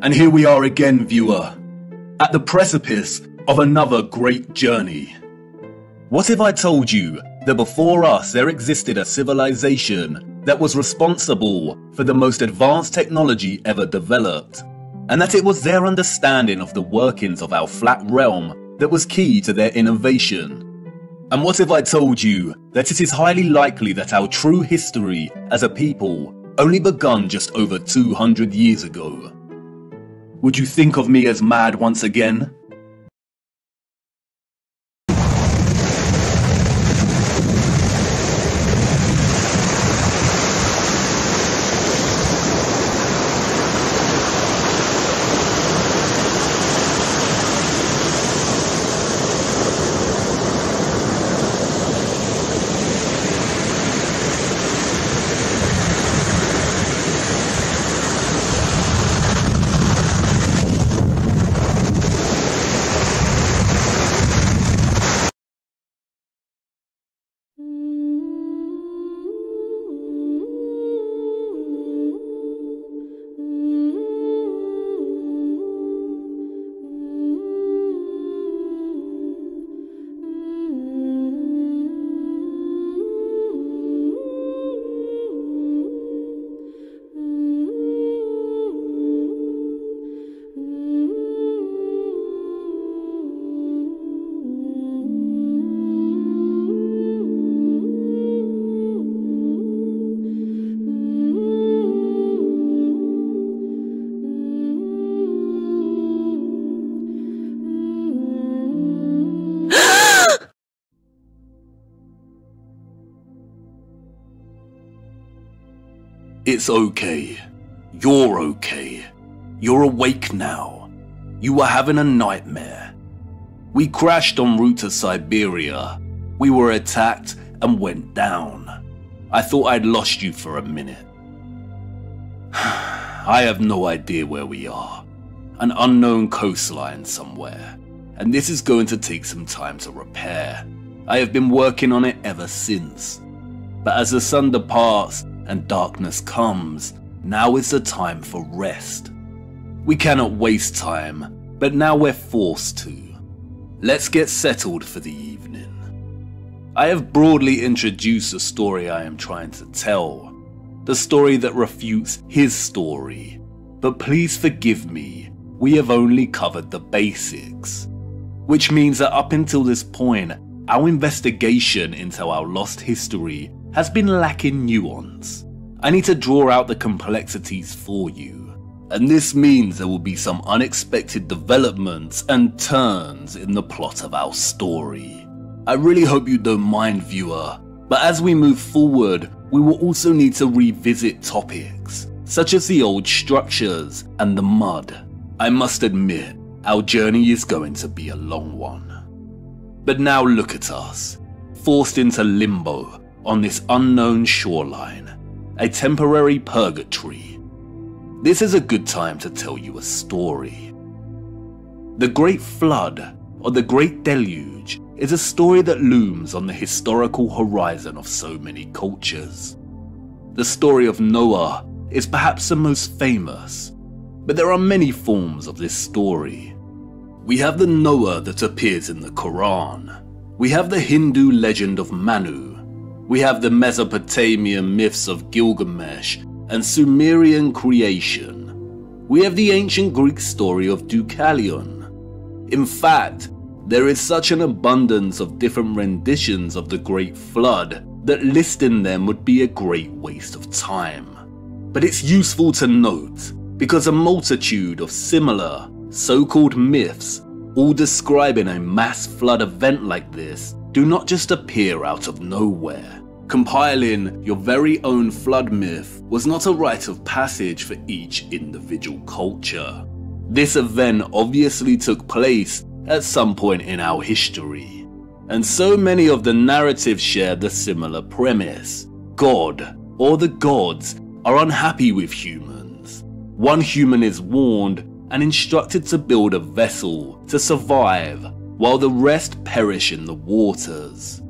And here we are again, viewer, at the precipice of another great journey. What if I told you that before us there existed a civilization that was responsible for the most advanced technology ever developed, and that it was their understanding of the workings of our flat realm that was key to their innovation? And what if I told you that it is highly likely that our true history as a people only begun just over 200 years ago? Would you think of me as mad once again? It's okay. You're okay. You're awake now. You were having a nightmare. We crashed en route to Siberia. We were attacked and went down. I thought I'd lost you for a minute. I have no idea where we are. An unknown coastline somewhere. And this is going to take some time to repair. I have been working on it ever since. But as the sun departs and darkness comes, now is the time for rest. We cannot waste time, but now we're forced to. Let's get settled for the evening. I have broadly introduced the story I am trying to tell, the story that refutes his story. But please forgive me, we have only covered the basics. Which means that up until this point, our investigation into our lost history has been lacking nuance. I need to draw out the complexities for you. And this means there will be some unexpected developments and turns in the plot of our story. I really hope you don't mind, viewer, but as we move forward, we will also need to revisit topics, such as the old structures and the mud. I must admit, our journey is going to be a long one. But now look at us, forced into limbo on this unknown shoreline, a temporary purgatory. This is a good time to tell you a story. The Great Flood, or the Great Deluge, is a story that looms on the historical horizon of so many cultures. The story of Noah is perhaps the most famous, but there are many forms of this story. We have the Noah that appears in the Quran. We have the Hindu legend of Manu. We have the Mesopotamian myths of Gilgamesh and Sumerian creation. We have the ancient Greek story of Deucalion. In fact, there is such an abundance of different renditions of the Great Flood that listing them would be a great waste of time. But it's useful to note because a multitude of similar, so called myths, all describing a mass flood event like this, do not just appear out of nowhere. Compiling your very own flood myth was not a rite of passage for each individual culture. This event obviously took place at some point in our history, and so many of the narratives share the similar premise. God, or the gods, are unhappy with humans. One human is warned and instructed to build a vessel to survive, while the rest perish in the waters.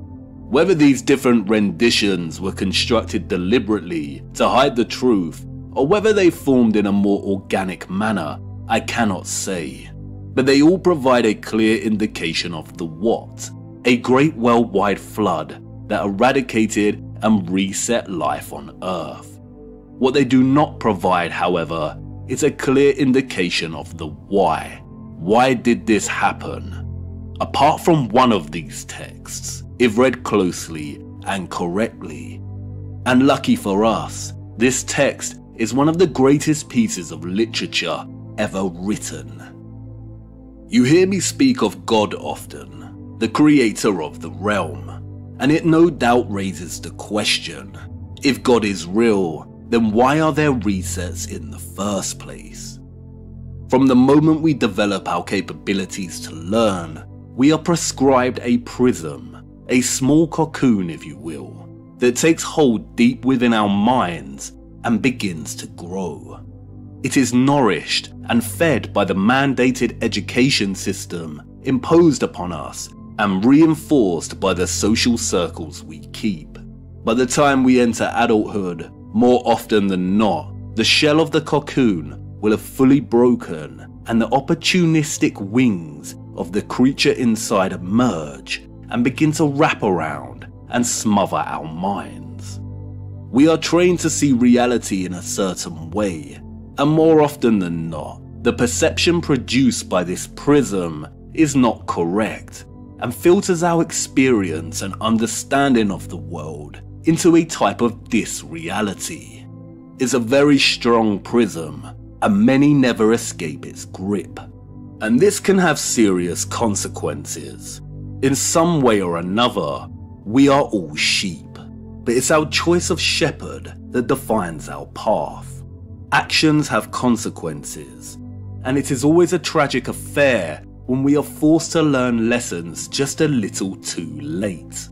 Whether these different renditions were constructed deliberately to hide the truth, or whether they formed in a more organic manner, I cannot say, but they all provide a clear indication of the what a great worldwide flood that eradicated and reset life on Earth. What they do not provide, however, is a clear indication of the why. Why did this happen? Apart from one of these texts, if read closely and correctly, and lucky for us, this text is one of the greatest pieces of literature ever written. You hear me speak of God often, the creator of the realm, and it no doubt raises the question if God is real, then why are there resets in the first place? From the moment we develop our capabilities to learn, we are prescribed a prism, a small cocoon, if you will, that takes hold deep within our minds and begins to grow. It is nourished and fed by the mandated education system imposed upon us and reinforced by the social circles we keep. By the time we enter adulthood, more often than not, the shell of the cocoon will have fully broken and the opportunistic wings of the creature inside emerge and begin to wrap around and smother our minds. We are trained to see reality in a certain way, and more often than not, the perception produced by this prism is not correct and filters our experience and understanding of the world into a type of disreality. It's a very strong prism, and many never escape its grip. And this can have serious consequences. In some way or another, we are all sheep, but it's our choice of shepherd that defines our path. Actions have consequences, and it is always a tragic affair when we are forced to learn lessons just a little too late.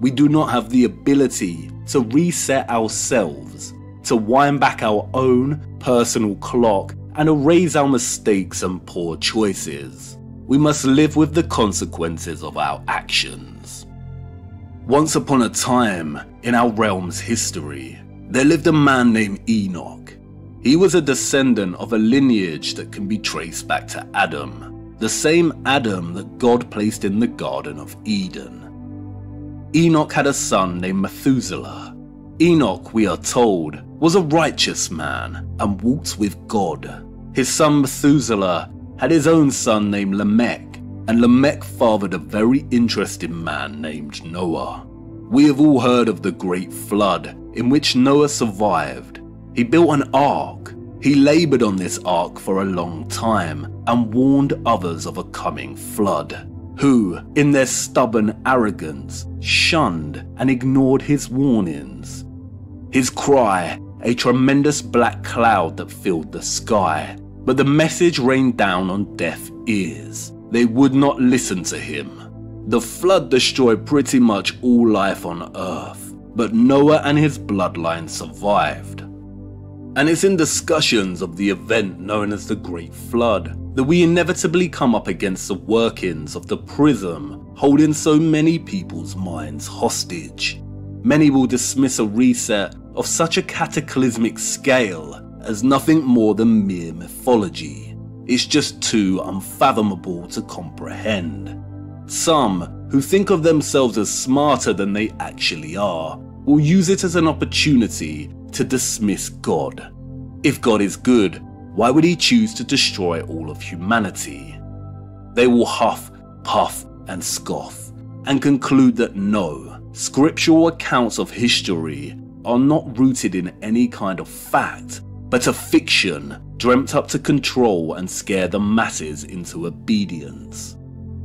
We do not have the ability to reset ourselves, to wind back our own personal clock and erase our mistakes and poor choices. We must live with the consequences of our actions. Once upon a time, in our realm's history, there lived a man named Enoch. He was a descendant of a lineage that can be traced back to Adam, the same Adam that God placed in the Garden of Eden. Enoch had a son named Methuselah. Enoch, we are told, was a righteous man and walked with God. His son Methuselah had his own son named Lamech, and Lamech fathered a very interesting man named Noah. We have all heard of the Great Flood, in which Noah survived he built an ark. He laboured on this ark for a long time and warned others of a coming flood, who, in their stubborn arrogance, shunned and ignored his warnings. His cry, a tremendous black cloud that filled the sky, but the message rained down on deaf ears. They would not listen to him. The flood destroyed pretty much all life on Earth, but Noah and his bloodline survived. And it's in discussions of the event known as the Great Flood that we inevitably come up against the workings of the prism holding so many people's minds hostage. Many will dismiss a reset of such a cataclysmic scale as nothing more than mere mythology. It's just too unfathomable to comprehend. Some, who think of themselves as smarter than they actually are, will use it as an opportunity to dismiss God. If God is good, why would he choose to destroy all of humanity? They will huff, puff, and scoff, and conclude that no, scriptural accounts of history are not rooted in any kind of fact, but a fiction dreamt up to control and scare the masses into obedience.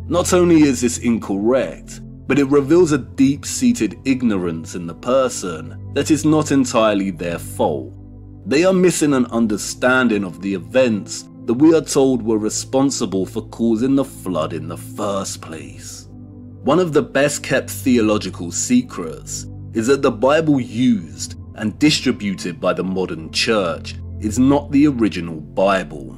Not only is this incorrect, but it reveals a deep seated ignorance in the person that is not entirely their fault. They are missing an understanding of the events that we are told were responsible for causing the flood in the first place. One of the best kept theological secrets is that the Bible used and distributed by the modern church is not the original Bible.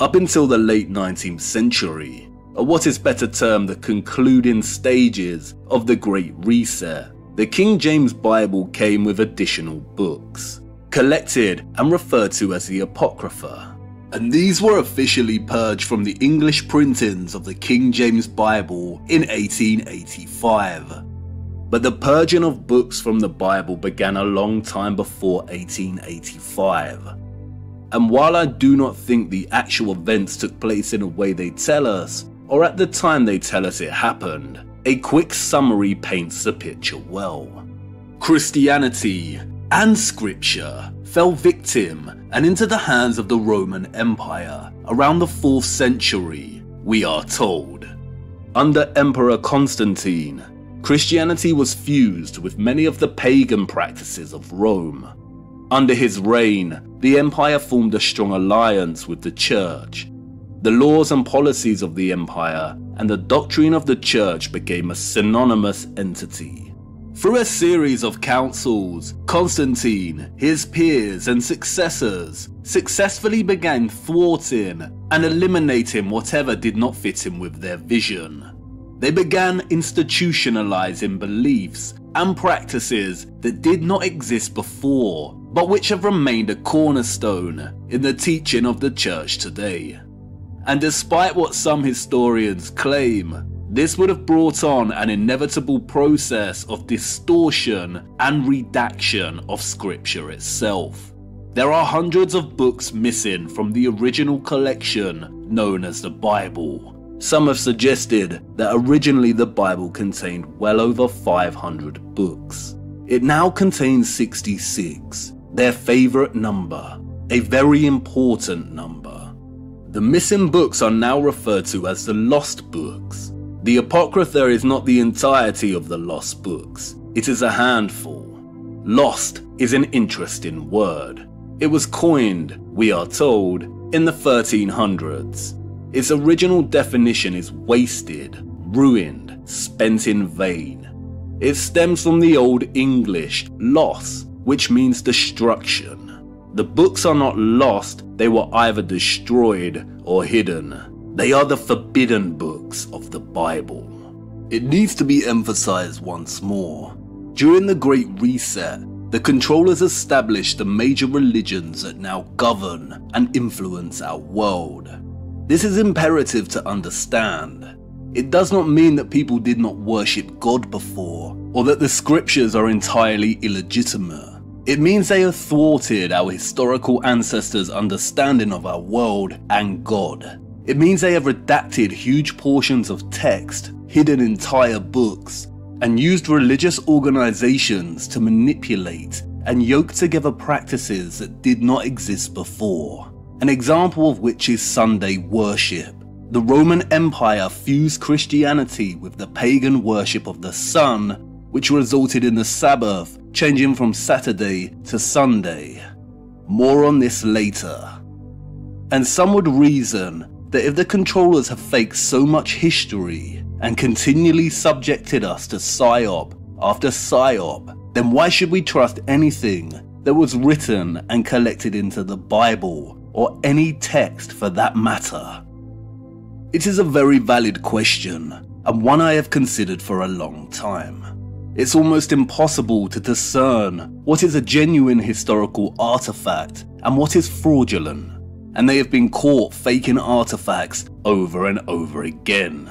Up until the late 19th century, or what is better termed the concluding stages of the Great Reset, the King James Bible came with additional books, collected and referred to as the Apocrypha. and these were officially purged from the English printings of the King James Bible in 1885. But the purging of books from the Bible began a long time before 1885. And while I do not think the actual events took place in a way they tell us, or at the time they tell us it happened, a quick summary paints the picture well. Christianity and Scripture fell victim and into the hands of the Roman Empire around the 4th century, we are told. Under Emperor Constantine, Christianity was fused with many of the pagan practices of Rome. Under his reign, the empire formed a strong alliance with the church. The laws and policies of the empire and the doctrine of the church became a synonymous entity. Through a series of councils, Constantine, his peers, and successors successfully began thwarting and eliminating whatever did not fit in with their vision. They began institutionalizing beliefs and practices that did not exist before, but which have remained a cornerstone in the teaching of the church today. And despite what some historians claim, this would have brought on an inevitable process of distortion and redaction of scripture itself. There are hundreds of books missing from the original collection known as the Bible, some have suggested that originally the Bible contained well over 500 books. It now contains 66, their favourite number, a very important number. The missing books are now referred to as the Lost Books. The Apocrypha is not the entirety of the Lost Books, it is a handful. Lost is an interesting word. It was coined, we are told, in the 1300s its original definition is wasted, ruined, spent in vain. It stems from the Old English loss, which means destruction. The books are not lost, they were either destroyed or hidden. They are the forbidden books of the Bible. It needs to be emphasized once more. During the Great Reset, the controllers established the major religions that now govern and influence our world. This is imperative to understand. It does not mean that people did not worship God before, or that the scriptures are entirely illegitimate. It means they have thwarted our historical ancestors' understanding of our world and God. It means they have redacted huge portions of text, hidden entire books, and used religious organizations to manipulate and yoke together practices that did not exist before an example of which is Sunday worship. The Roman Empire fused Christianity with the pagan worship of the sun, which resulted in the Sabbath changing from Saturday to Sunday. More on this later. And some would reason that if the controllers have faked so much history and continually subjected us to psyop after psyop, then why should we trust anything that was written and collected into the Bible or any text for that matter? It is a very valid question, and one I have considered for a long time. It's almost impossible to discern what is a genuine historical artifact and what is fraudulent, and they have been caught faking artifacts over and over again.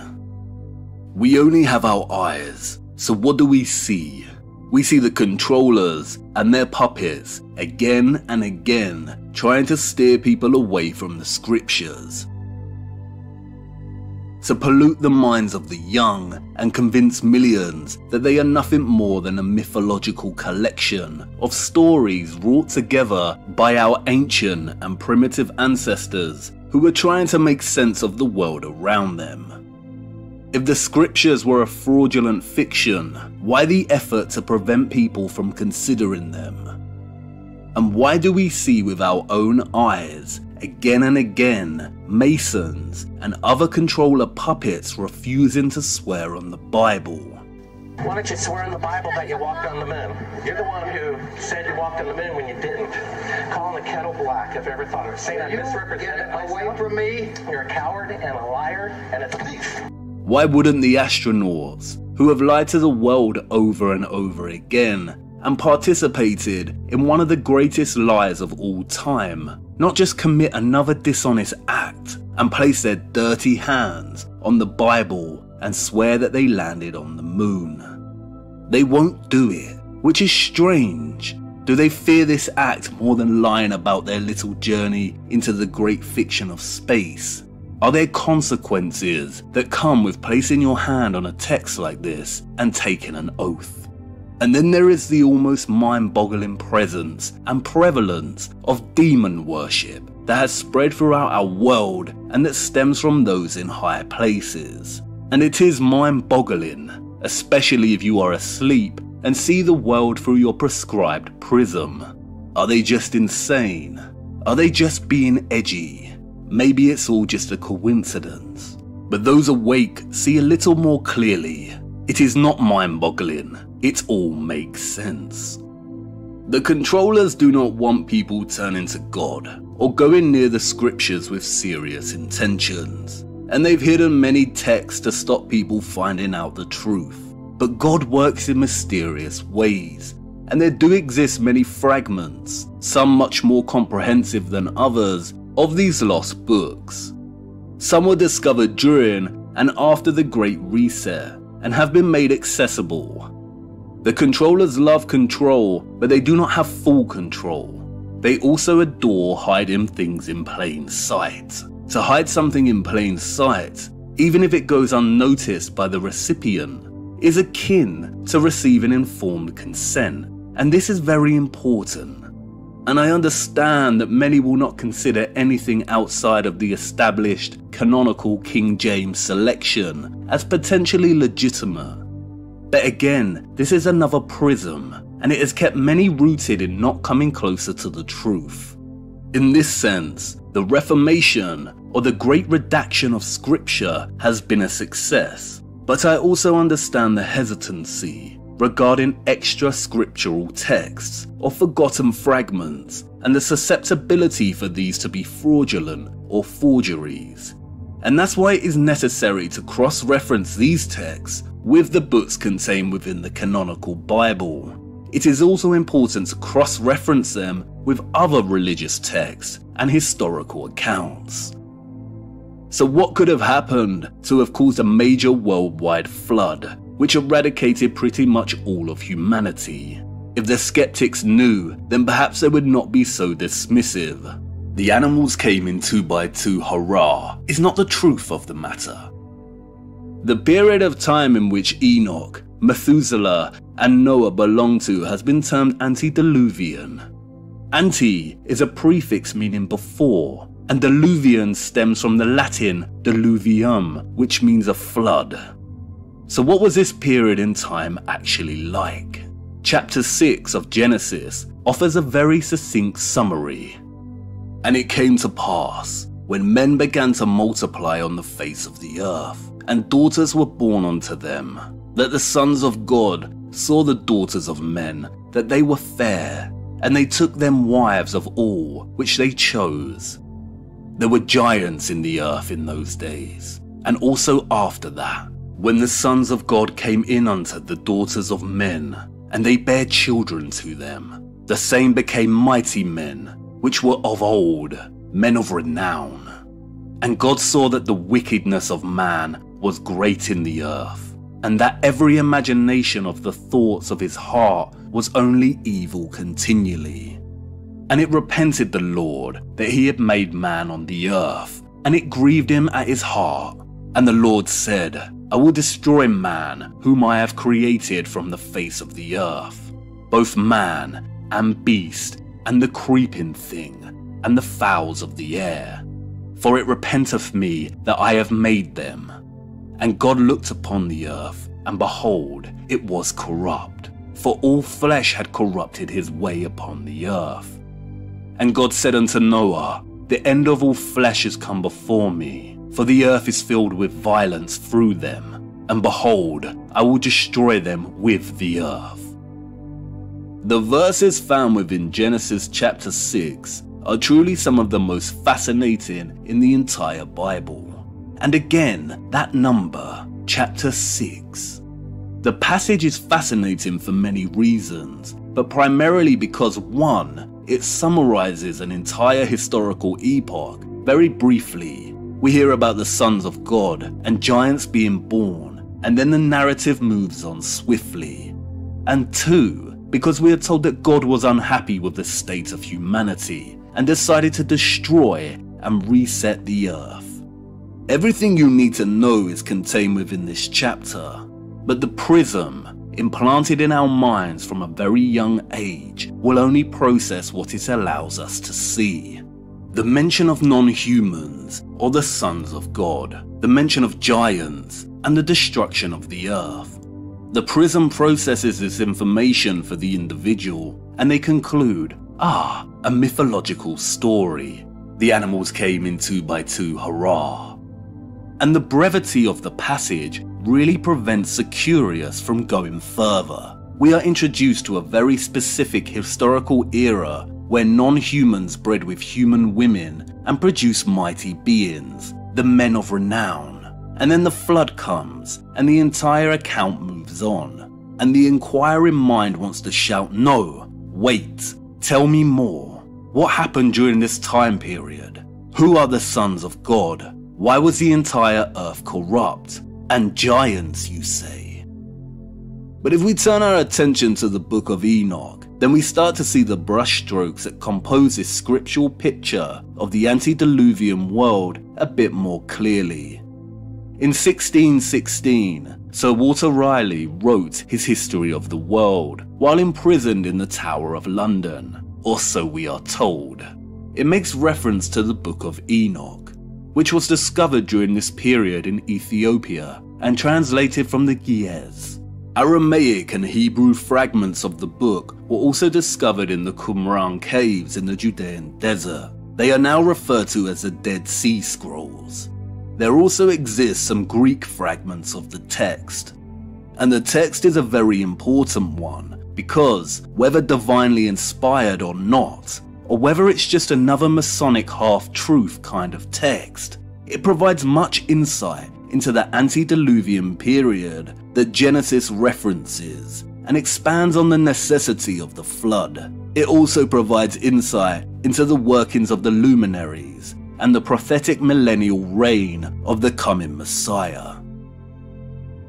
We only have our eyes, so what do we see? We see the controllers and their puppets again and again trying to steer people away from the scriptures. To pollute the minds of the young and convince millions that they are nothing more than a mythological collection of stories wrought together by our ancient and primitive ancestors who were trying to make sense of the world around them. If the scriptures were a fraudulent fiction, why the effort to prevent people from considering them? And why do we see with our own eyes, again and again, Masons and other controller puppets refusing to swear on the Bible? Why don't you swear in the Bible that you walked on the moon? You're the one who said you walked on the moon when you didn't. Calling the kettle black, if you ever thought of it. Saying I misrepresented away from me. You're a coward and a liar and a thief. Why wouldn't the astronauts, who have lied to the world over and over again, and participated in one of the greatest lies of all time, not just commit another dishonest act and place their dirty hands on the Bible and swear that they landed on the moon. They won't do it, which is strange. Do they fear this act more than lying about their little journey into the great fiction of space? Are there consequences that come with placing your hand on a text like this and taking an oath? And then there is the almost mind boggling presence and prevalence of demon worship that has spread throughout our world and that stems from those in high places. And it is mind boggling, especially if you are asleep and see the world through your prescribed prism. Are they just insane? Are they just being edgy? Maybe it's all just a coincidence. But those awake see a little more clearly. It is not mind boggling, it all makes sense. The controllers do not want people turning to God or going near the scriptures with serious intentions, and they've hidden many texts to stop people finding out the truth. But God works in mysterious ways, and there do exist many fragments, some much more comprehensive than others, of these lost books. Some were discovered during and after the Great Reset and have been made accessible the controllers love control, but they do not have full control. They also adore hiding things in plain sight. To hide something in plain sight, even if it goes unnoticed by the recipient, is akin to receiving informed consent, and this is very important. And I understand that many will not consider anything outside of the established canonical King James selection as potentially legitimate. But again, this is another prism, and it has kept many rooted in not coming closer to the truth. In this sense, the Reformation, or the great redaction of Scripture, has been a success, but I also understand the hesitancy regarding extra scriptural texts or forgotten fragments, and the susceptibility for these to be fraudulent or forgeries. And that's why it is necessary to cross reference these texts with the books contained within the canonical Bible. It is also important to cross reference them with other religious texts and historical accounts. So, what could have happened to have caused a major worldwide flood, which eradicated pretty much all of humanity? If the skeptics knew, then perhaps they would not be so dismissive. The animals came in two by two, hurrah, is not the truth of the matter. The period of time in which Enoch, Methuselah, and Noah belong to has been termed antediluvian. Ante is a prefix meaning before, and diluvian stems from the Latin diluvium, which means a flood. So, what was this period in time actually like? Chapter 6 of Genesis offers a very succinct summary. And it came to pass, when men began to multiply on the face of the earth, and daughters were born unto them. That the sons of God saw the daughters of men, that they were fair, and they took them wives of all which they chose. There were giants in the earth in those days, and also after that, when the sons of God came in unto the daughters of men, and they bare children to them. The same became mighty men, which were of old, men of renown. And God saw that the wickedness of man was great in the earth, and that every imagination of the thoughts of his heart was only evil continually. And it repented the Lord that he had made man on the earth, and it grieved him at his heart. And the Lord said, I will destroy man, whom I have created from the face of the earth, both man and beast, and the creeping thing, and the fowls of the air. For it repenteth me that I have made them. And God looked upon the earth, and behold, it was corrupt, for all flesh had corrupted his way upon the earth. And God said unto Noah, The end of all flesh is come before me, for the earth is filled with violence through them, and behold, I will destroy them with the earth. The verses found within Genesis chapter 6 are truly some of the most fascinating in the entire Bible. And again, that number, chapter 6. The passage is fascinating for many reasons, but primarily because 1. it summarizes an entire historical epoch very briefly. We hear about the sons of God and giants being born, and then the narrative moves on swiftly. And two, because we are told that God was unhappy with the state of humanity and decided to destroy and reset the earth. Everything you need to know is contained within this chapter, but the prism, implanted in our minds from a very young age, will only process what it allows us to see. The mention of non humans, or the sons of God, the mention of giants, and the destruction of the earth. The prism processes this information for the individual, and they conclude ah, a mythological story. The animals came in two by two, hurrah. And the brevity of the passage really prevents the curious from going further. We are introduced to a very specific historical era where non humans bred with human women and produce mighty beings, the men of renown. And then the flood comes, and the entire account moves on. And the inquiring mind wants to shout, No, wait, tell me more. What happened during this time period? Who are the sons of God? Why was the entire earth corrupt? And giants, you say? But if we turn our attention to the book of Enoch, then we start to see the brushstrokes that compose this scriptural picture of the antediluvian world a bit more clearly. In 1616, Sir Walter Raleigh wrote his History of the World while imprisoned in the Tower of London, or so we are told. It makes reference to the Book of Enoch, which was discovered during this period in Ethiopia and translated from the Ge'ez. Aramaic and Hebrew fragments of the book were also discovered in the Qumran caves in the Judean desert. They are now referred to as the Dead Sea Scrolls. There also exist some Greek fragments of the text. And the text is a very important one because, whether divinely inspired or not, or whether it's just another Masonic half truth kind of text, it provides much insight into the antediluvian period that Genesis references and expands on the necessity of the flood. It also provides insight into the workings of the luminaries and the prophetic millennial reign of the coming Messiah.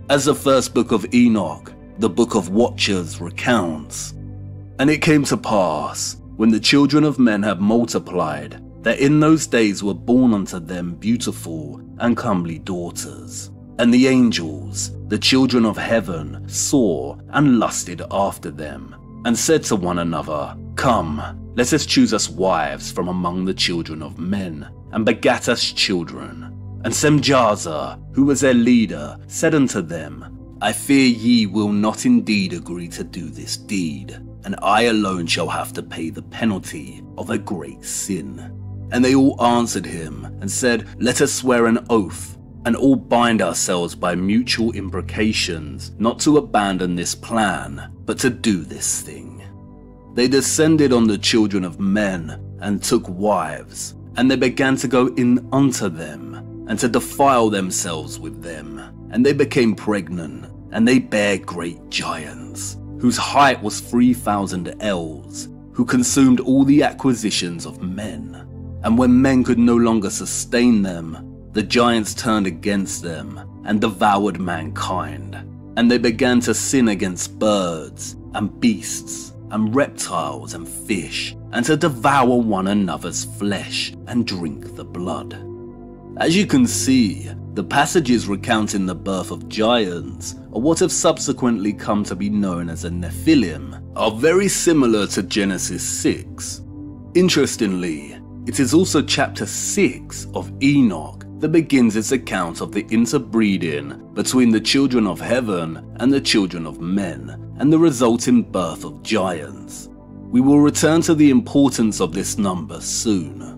As the first book of Enoch, the book of Watchers recounts, And it came to pass, when the children of men had multiplied, that in those days were born unto them beautiful and comely daughters. And the angels, the children of heaven, saw and lusted after them, and said to one another, Come, let us choose us wives from among the children of men, and begat us children. And Semjaza, who was their leader, said unto them, I fear ye will not indeed agree to do this deed, and I alone shall have to pay the penalty of a great sin. And they all answered him and said, Let us swear an oath, and all bind ourselves by mutual imprecations, not to abandon this plan, but to do this thing. They descended on the children of men and took wives, and they began to go in unto them, and to defile themselves with them. And they became pregnant, and they bare great giants, whose height was three thousand ells, who consumed all the acquisitions of men. And when men could no longer sustain them, the giants turned against them and devoured mankind. And they began to sin against birds and beasts and reptiles and fish, and to devour one another's flesh and drink the blood. As you can see, the passages recounting the birth of giants, or what have subsequently come to be known as a Nephilim, are very similar to Genesis 6. Interestingly, it is also chapter 6 of Enoch that begins its account of the interbreeding between the children of heaven and the children of men, and the resulting birth of giants. We will return to the importance of this number soon.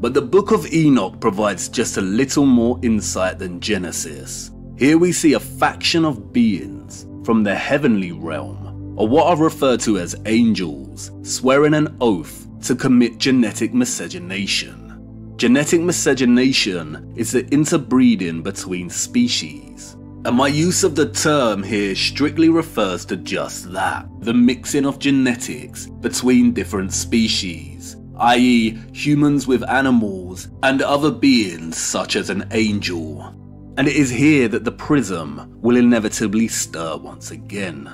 But the Book of Enoch provides just a little more insight than Genesis. Here we see a faction of beings from the heavenly realm, or what are referred to as angels, swearing an oath to commit genetic miscegenation. Genetic miscegenation is the interbreeding between species. And my use of the term here strictly refers to just that the mixing of genetics between different species, i.e., humans with animals and other beings such as an angel. And it is here that the prism will inevitably stir once again.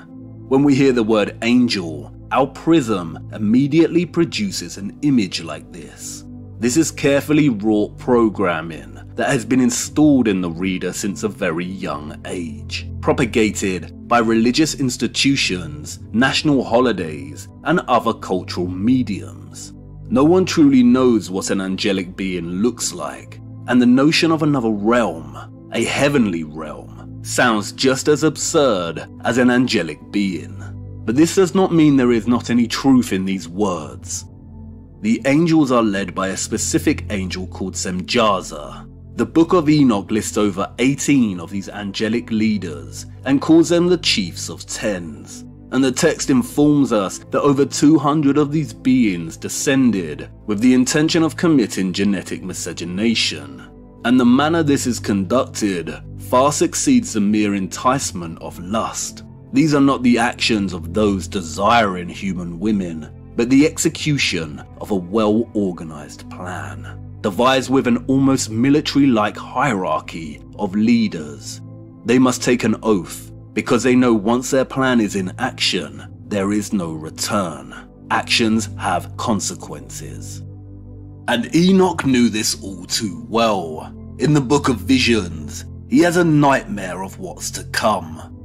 When we hear the word angel, our prism immediately produces an image like this. This is carefully wrought programming that has been installed in the reader since a very young age, propagated by religious institutions, national holidays, and other cultural mediums. No one truly knows what an angelic being looks like, and the notion of another realm, a heavenly realm, sounds just as absurd as an angelic being. But this does not mean there is not any truth in these words. The angels are led by a specific angel called Semjaza, the Book of Enoch lists over 18 of these angelic leaders and calls them the chiefs of tens. And the text informs us that over 200 of these beings descended with the intention of committing genetic miscegenation. And the manner this is conducted far exceeds the mere enticement of lust. These are not the actions of those desiring human women, but the execution of a well organized plan devised with an almost military like hierarchy of leaders. They must take an oath because they know once their plan is in action, there is no return. Actions have consequences. And Enoch knew this all too well. In the Book of Visions, he has a nightmare of what's to come.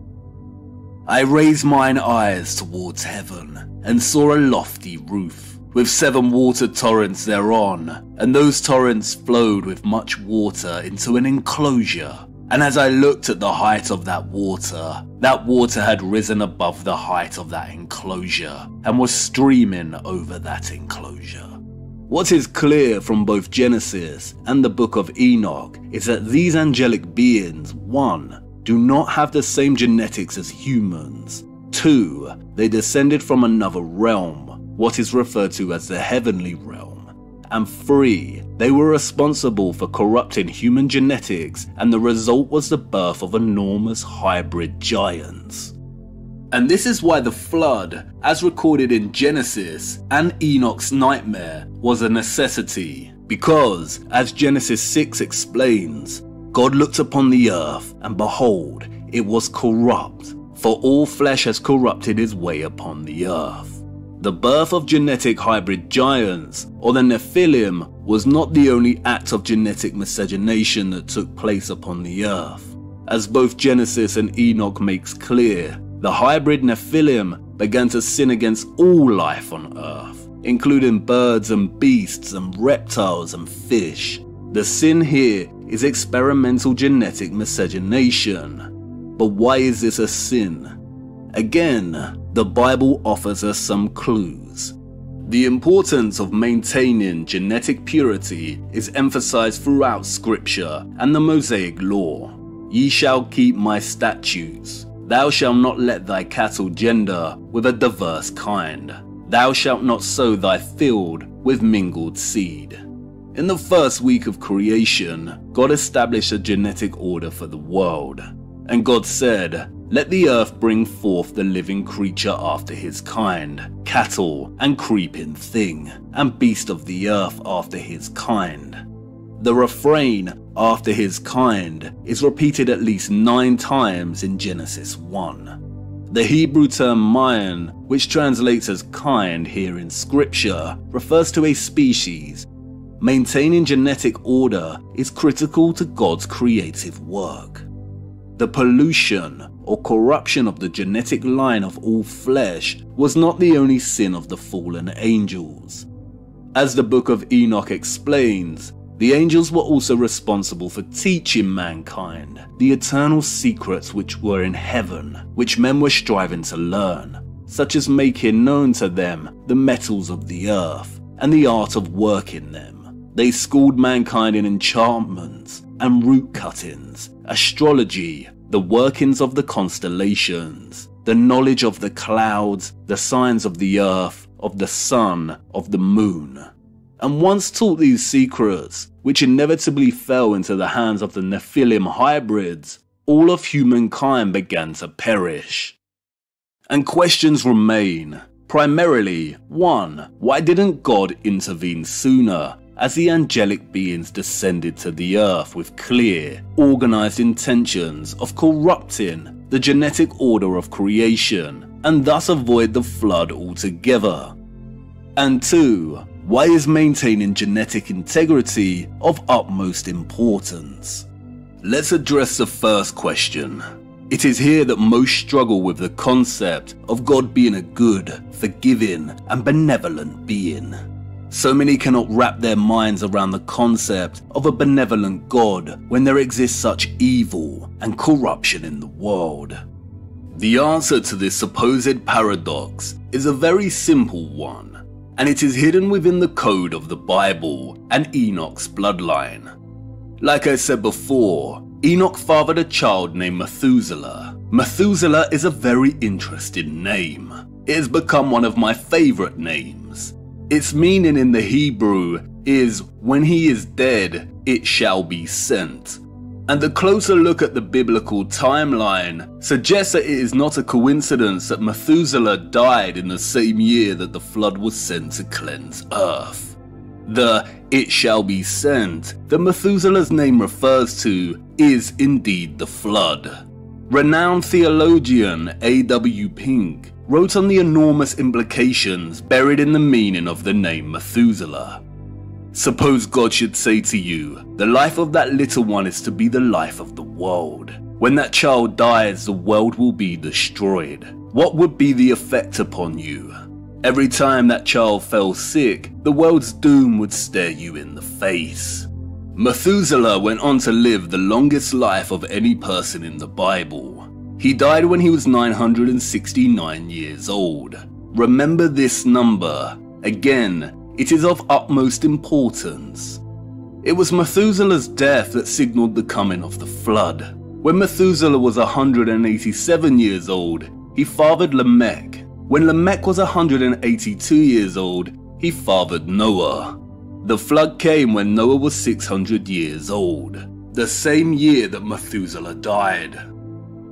I raised mine eyes towards heaven and saw a lofty roof with seven water torrents thereon, and those torrents flowed with much water into an enclosure. And as I looked at the height of that water, that water had risen above the height of that enclosure and was streaming over that enclosure. What is clear from both Genesis and the book of Enoch is that these angelic beings, one, do not have the same genetics as humans, two, they descended from another realm, what is referred to as the heavenly realm. And three, they were responsible for corrupting human genetics, and the result was the birth of enormous hybrid giants. And this is why the flood, as recorded in Genesis and Enoch's nightmare, was a necessity. Because, as Genesis 6 explains, God looked upon the earth, and behold, it was corrupt, for all flesh has corrupted his way upon the earth. The birth of genetic hybrid giants, or the Nephilim, was not the only act of genetic miscegenation that took place upon the earth. As both Genesis and Enoch makes clear, the hybrid Nephilim began to sin against all life on earth, including birds and beasts and reptiles and fish. The sin here is experimental genetic miscegenation. But why is this a sin? Again, the Bible offers us some clues. The importance of maintaining genetic purity is emphasized throughout Scripture and the Mosaic Law. Ye shall keep my statutes. Thou shalt not let thy cattle gender with a diverse kind. Thou shalt not sow thy field with mingled seed. In the first week of creation, God established a genetic order for the world. And God said, let the earth bring forth the living creature after his kind, cattle and creeping thing, and beast of the earth after his kind. The refrain, after his kind, is repeated at least nine times in Genesis 1. The Hebrew term mayan, which translates as kind here in scripture, refers to a species. Maintaining genetic order is critical to God's creative work. The pollution or corruption of the genetic line of all flesh was not the only sin of the fallen angels. As the book of Enoch explains, the angels were also responsible for teaching mankind the eternal secrets which were in heaven, which men were striving to learn, such as making known to them the metals of the earth and the art of working them. They schooled mankind in enchantments and root cuttings, astrology, the workings of the constellations, the knowledge of the clouds, the signs of the earth, of the sun, of the moon. And once taught these secrets, which inevitably fell into the hands of the Nephilim hybrids, all of humankind began to perish. And questions remain. Primarily, 1. Why didn't God intervene sooner as the angelic beings descended to the earth with clear, organized intentions of corrupting the genetic order of creation and thus avoid the flood altogether? And 2. Why is maintaining genetic integrity of utmost importance? Let's address the first question. It is here that most struggle with the concept of God being a good, forgiving, and benevolent being. So many cannot wrap their minds around the concept of a benevolent God when there exists such evil and corruption in the world. The answer to this supposed paradox is a very simple one, and it is hidden within the code of the Bible and Enoch's bloodline. Like I said before, Enoch fathered a child named Methuselah. Methuselah is a very interesting name. It has become one of my favourite names its meaning in the Hebrew is when he is dead, it shall be sent. And the closer look at the biblical timeline suggests that it is not a coincidence that Methuselah died in the same year that the flood was sent to cleanse earth. The it shall be sent that Methuselah's name refers to is indeed the flood. Renowned theologian A.W. Pink wrote on the enormous implications buried in the meaning of the name Methuselah. Suppose God should say to you, the life of that little one is to be the life of the world. When that child dies, the world will be destroyed. What would be the effect upon you? Every time that child fell sick, the world's doom would stare you in the face. Methuselah went on to live the longest life of any person in the Bible, he died when he was 969 years old. Remember this number. Again, it is of utmost importance. It was Methuselah's death that signaled the coming of the flood. When Methuselah was 187 years old, he fathered Lamech. When Lamech was 182 years old, he fathered Noah. The flood came when Noah was 600 years old, the same year that Methuselah died.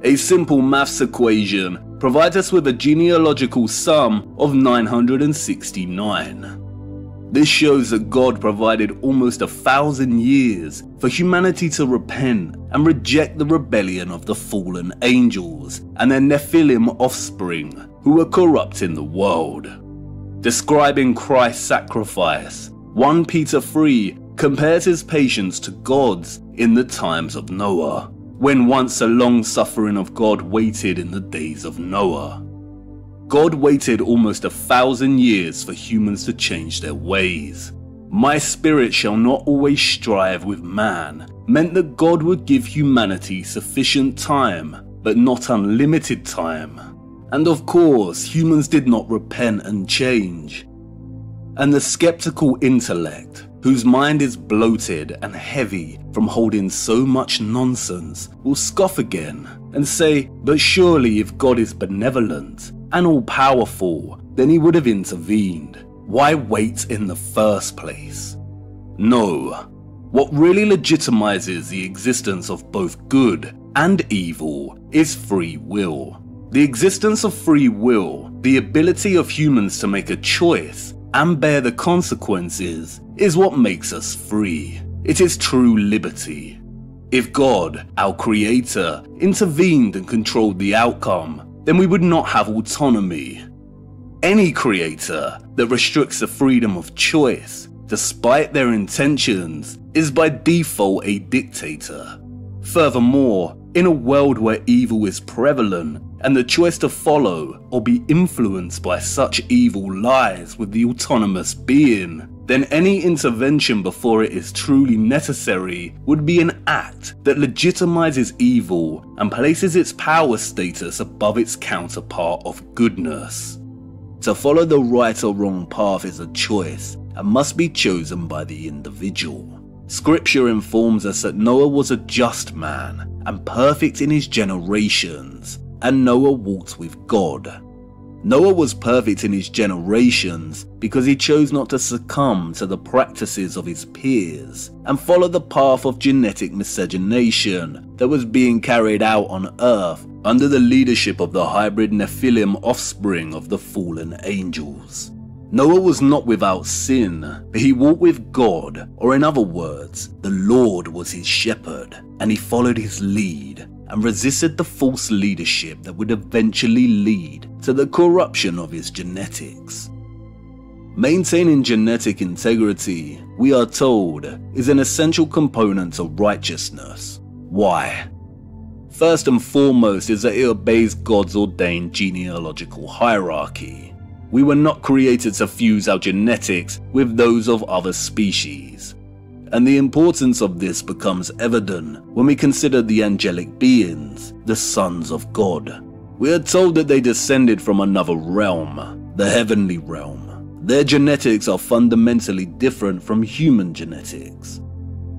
A simple maths equation provides us with a genealogical sum of 969. This shows that God provided almost a thousand years for humanity to repent and reject the rebellion of the fallen angels and their Nephilim offspring who were corrupting the world. Describing Christ's sacrifice, 1 Peter 3 compares his patience to God's in the times of Noah when once a long suffering of God waited in the days of Noah. God waited almost a thousand years for humans to change their ways. My spirit shall not always strive with man meant that God would give humanity sufficient time, but not unlimited time. And of course, humans did not repent and change. And the skeptical intellect, whose mind is bloated and heavy from holding so much nonsense, will scoff again and say, But surely if God is benevolent and all powerful, then he would have intervened. Why wait in the first place? No. What really legitimizes the existence of both good and evil is free will. The existence of free will, the ability of humans to make a choice and bear the consequences, is what makes us free. It is true liberty. If God, our Creator, intervened and controlled the outcome, then we would not have autonomy. Any creator that restricts the freedom of choice, despite their intentions, is by default a dictator. Furthermore, in a world where evil is prevalent and the choice to follow or be influenced by such evil lies with the autonomous being, then any intervention before it is truly necessary would be an act that legitimizes evil and places its power status above its counterpart of goodness. To follow the right or wrong path is a choice and must be chosen by the individual. Scripture informs us that Noah was a just man and perfect in his generations, and Noah walked with God. Noah was perfect in his generations because he chose not to succumb to the practices of his peers and follow the path of genetic miscegenation that was being carried out on earth under the leadership of the hybrid Nephilim offspring of the fallen angels. Noah was not without sin, but he walked with God, or in other words, the Lord was his shepherd, and he followed his lead and resisted the false leadership that would eventually lead to the corruption of his genetics. Maintaining genetic integrity, we are told, is an essential component of righteousness. Why? First and foremost is that it obeys God's ordained genealogical hierarchy. We were not created to fuse our genetics with those of other species, and the importance of this becomes evident when we consider the angelic beings, the sons of God. We are told that they descended from another realm, the heavenly realm. Their genetics are fundamentally different from human genetics.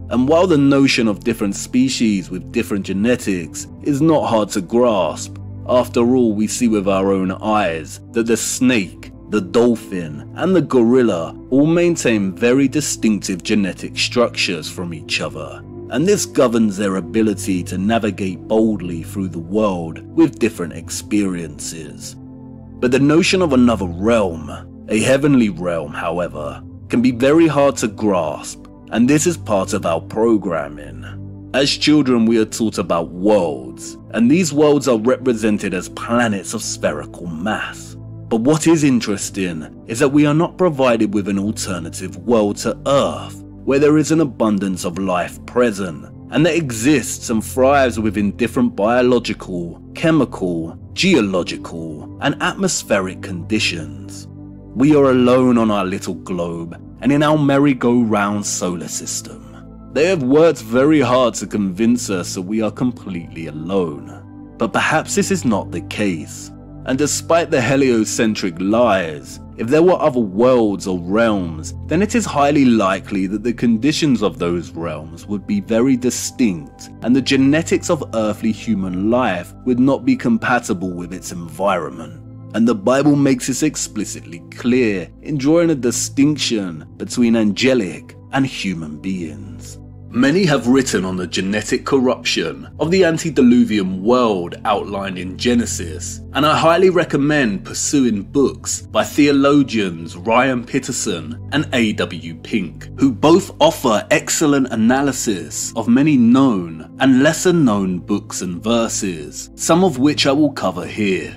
And while the notion of different species with different genetics is not hard to grasp, after all, we see with our own eyes that the snake, the dolphin, and the gorilla all maintain very distinctive genetic structures from each other, and this governs their ability to navigate boldly through the world with different experiences. But the notion of another realm, a heavenly realm, however, can be very hard to grasp, and this is part of our programming. As children, we are taught about worlds, and these worlds are represented as planets of spherical mass. But what is interesting is that we are not provided with an alternative world to Earth, where there is an abundance of life present, and that exists and thrives within different biological, chemical, geological, and atmospheric conditions. We are alone on our little globe and in our merry-go-round solar system. They have worked very hard to convince us that we are completely alone. But perhaps this is not the case. And despite the heliocentric lies, if there were other worlds or realms, then it is highly likely that the conditions of those realms would be very distinct, and the genetics of earthly human life would not be compatible with its environment. And the Bible makes this explicitly clear in drawing a distinction between angelic and human beings. Many have written on the genetic corruption of the antediluvian world outlined in Genesis, and I highly recommend pursuing books by theologians Ryan Pitterson and A.W. Pink, who both offer excellent analysis of many known and lesser known books and verses, some of which I will cover here.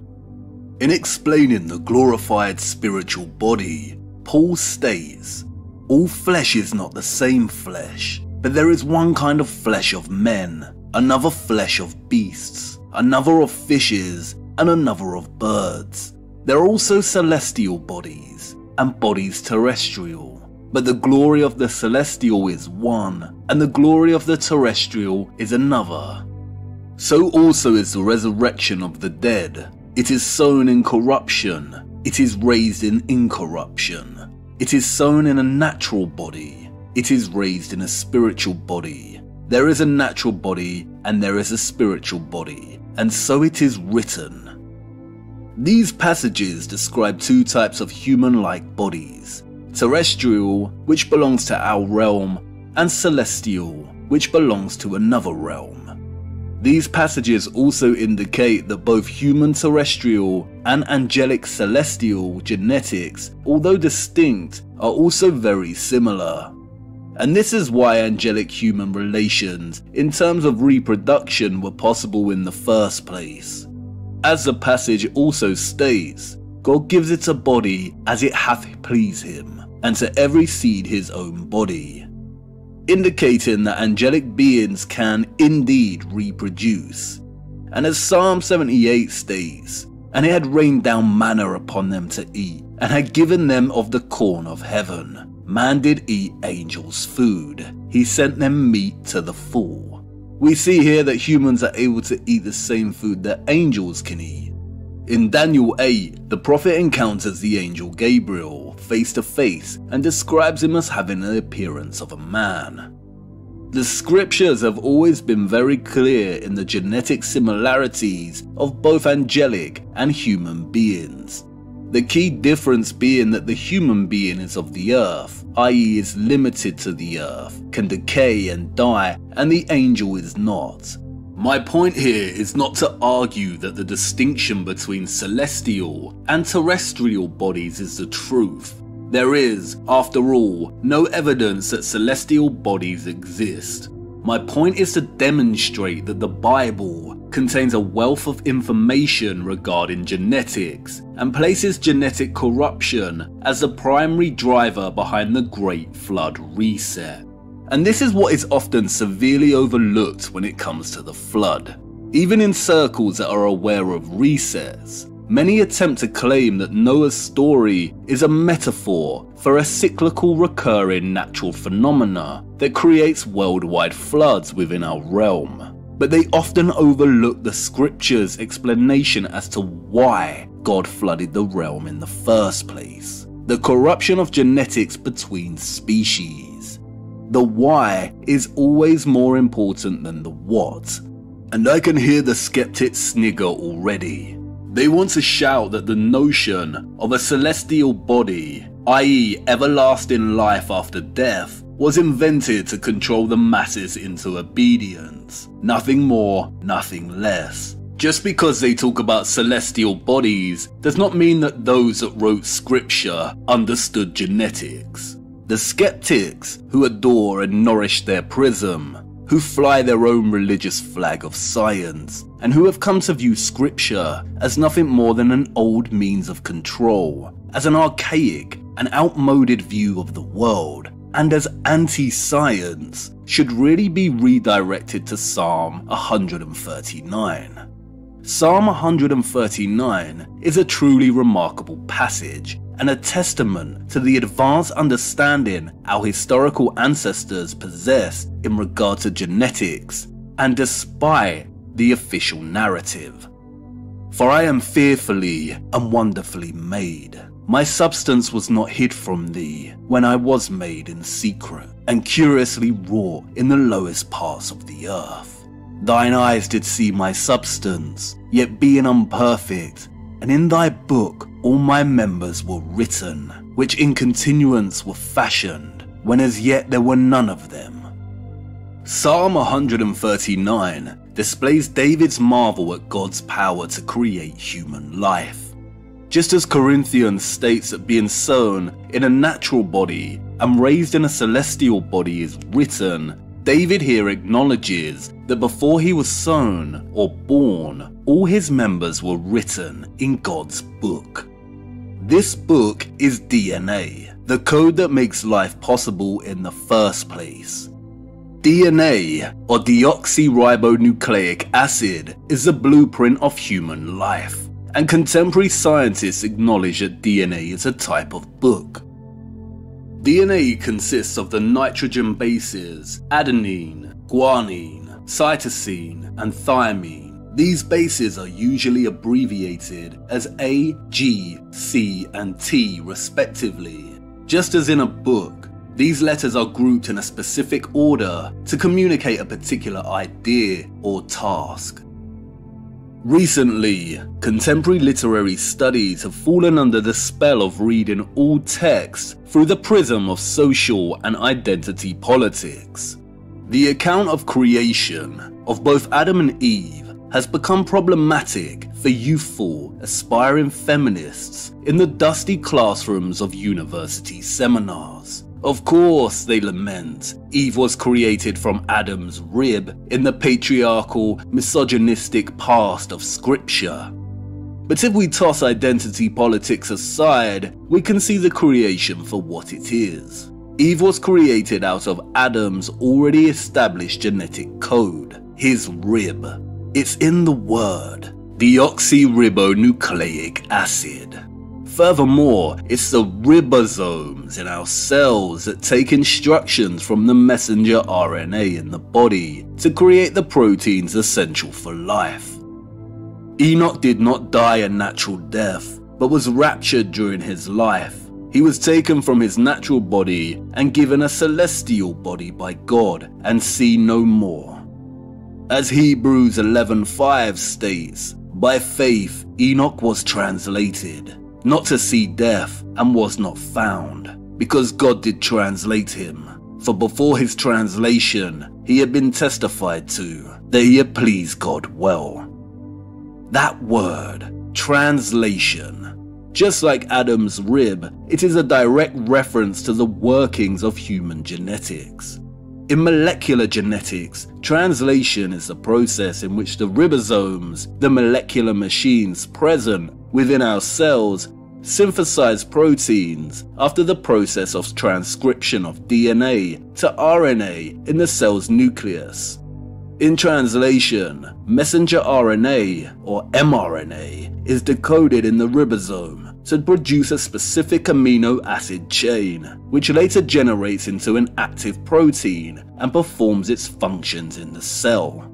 In explaining the glorified spiritual body, Paul states, All flesh is not the same flesh but there is one kind of flesh of men, another flesh of beasts, another of fishes, and another of birds. There are also celestial bodies, and bodies terrestrial. But the glory of the celestial is one, and the glory of the terrestrial is another. So also is the resurrection of the dead. It is sown in corruption, it is raised in incorruption. It is sown in a natural body, it is raised in a spiritual body. There is a natural body and there is a spiritual body, and so it is written. These passages describe two types of human like bodies terrestrial, which belongs to our realm, and celestial, which belongs to another realm. These passages also indicate that both human terrestrial and angelic celestial genetics, although distinct, are also very similar. And this is why angelic human relations, in terms of reproduction, were possible in the first place. As the passage also states, God gives it a body as it hath pleased him, and to every seed his own body. Indicating that angelic beings can indeed reproduce. And as Psalm 78 states, and it had rained down manna upon them to eat, and had given them of the corn of heaven. Man did eat angels' food. He sent them meat to the full. We see here that humans are able to eat the same food that angels can eat. In Daniel 8, the prophet encounters the angel Gabriel face to face and describes him as having the appearance of a man. The scriptures have always been very clear in the genetic similarities of both angelic and human beings, The key difference being that the human being is of the earth, i.e., is limited to the earth, can decay and die, and the angel is not. My point here is not to argue that the distinction between celestial and terrestrial bodies is the truth. There is, after all, no evidence that celestial bodies exist. My point is to demonstrate that the Bible contains a wealth of information regarding genetics and places genetic corruption as the primary driver behind the Great Flood reset. And this is what is often severely overlooked when it comes to the flood. Even in circles that are aware of resets, many attempt to claim that Noah's story is a metaphor for a cyclical recurring natural phenomena that creates worldwide floods within our realm but they often overlook the scripture's explanation as to why God flooded the realm in the first place. The corruption of genetics between species. The why is always more important than the what. And I can hear the skeptics snigger already. They want to shout that the notion of a celestial body, i.e., everlasting life after death, was invented to control the masses into obedience. Nothing more, nothing less. Just because they talk about celestial bodies does not mean that those that wrote scripture understood genetics. The skeptics who adore and nourish their prism, who fly their own religious flag of science, and who have come to view scripture as nothing more than an old means of control, as an archaic and outmoded view of the world, and as anti science should really be redirected to Psalm 139. Psalm 139 is a truly remarkable passage and a testament to the advanced understanding our historical ancestors possessed in regard to genetics and despite the official narrative. For I am fearfully and wonderfully made. My substance was not hid from thee when I was made in secret, and curiously wrought in the lowest parts of the earth. Thine eyes did see my substance, yet being unperfect, and in thy book all my members were written, which in continuance were fashioned, when as yet there were none of them. Psalm 139 displays David's marvel at God's power to create human life just as Corinthians states that being sown in a natural body and raised in a celestial body is written, David here acknowledges that before he was sown or born, all his members were written in God's book. This book is DNA, the code that makes life possible in the first place. DNA, or deoxyribonucleic acid, is the blueprint of human life and contemporary scientists acknowledge that DNA is a type of book. DNA consists of the nitrogen bases adenine, guanine, cytosine, and thymine. These bases are usually abbreviated as A, G, C, and T respectively. Just as in a book, these letters are grouped in a specific order to communicate a particular idea or task. Recently, contemporary literary studies have fallen under the spell of reading all texts through the prism of social and identity politics. The account of creation of both Adam and Eve has become problematic for youthful, aspiring feminists in the dusty classrooms of university seminars. Of course, they lament, Eve was created from Adam's rib in the patriarchal, misogynistic past of Scripture. But if we toss identity politics aside, we can see the creation for what it is. Eve was created out of Adam's already established genetic code, his rib. It's in the word, deoxyribonucleic acid. Furthermore, it's the ribosomes in our cells that take instructions from the messenger RNA in the body to create the proteins essential for life. Enoch did not die a natural death, but was raptured during his life. He was taken from his natural body and given a celestial body by God and seen no more. As Hebrews 11:5 states, by faith Enoch was translated not to see death, and was not found, because God did translate him. For before his translation, he had been testified to that he had pleased God well. That word, translation, just like Adam's rib, it is a direct reference to the workings of human genetics. In molecular genetics, translation is the process in which the ribosomes, the molecular machines present within our cells, synthesize proteins after the process of transcription of DNA to RNA in the cell's nucleus. In translation, messenger RNA, or mRNA, is decoded in the ribosome to produce a specific amino acid chain, which later generates into an active protein and performs its functions in the cell.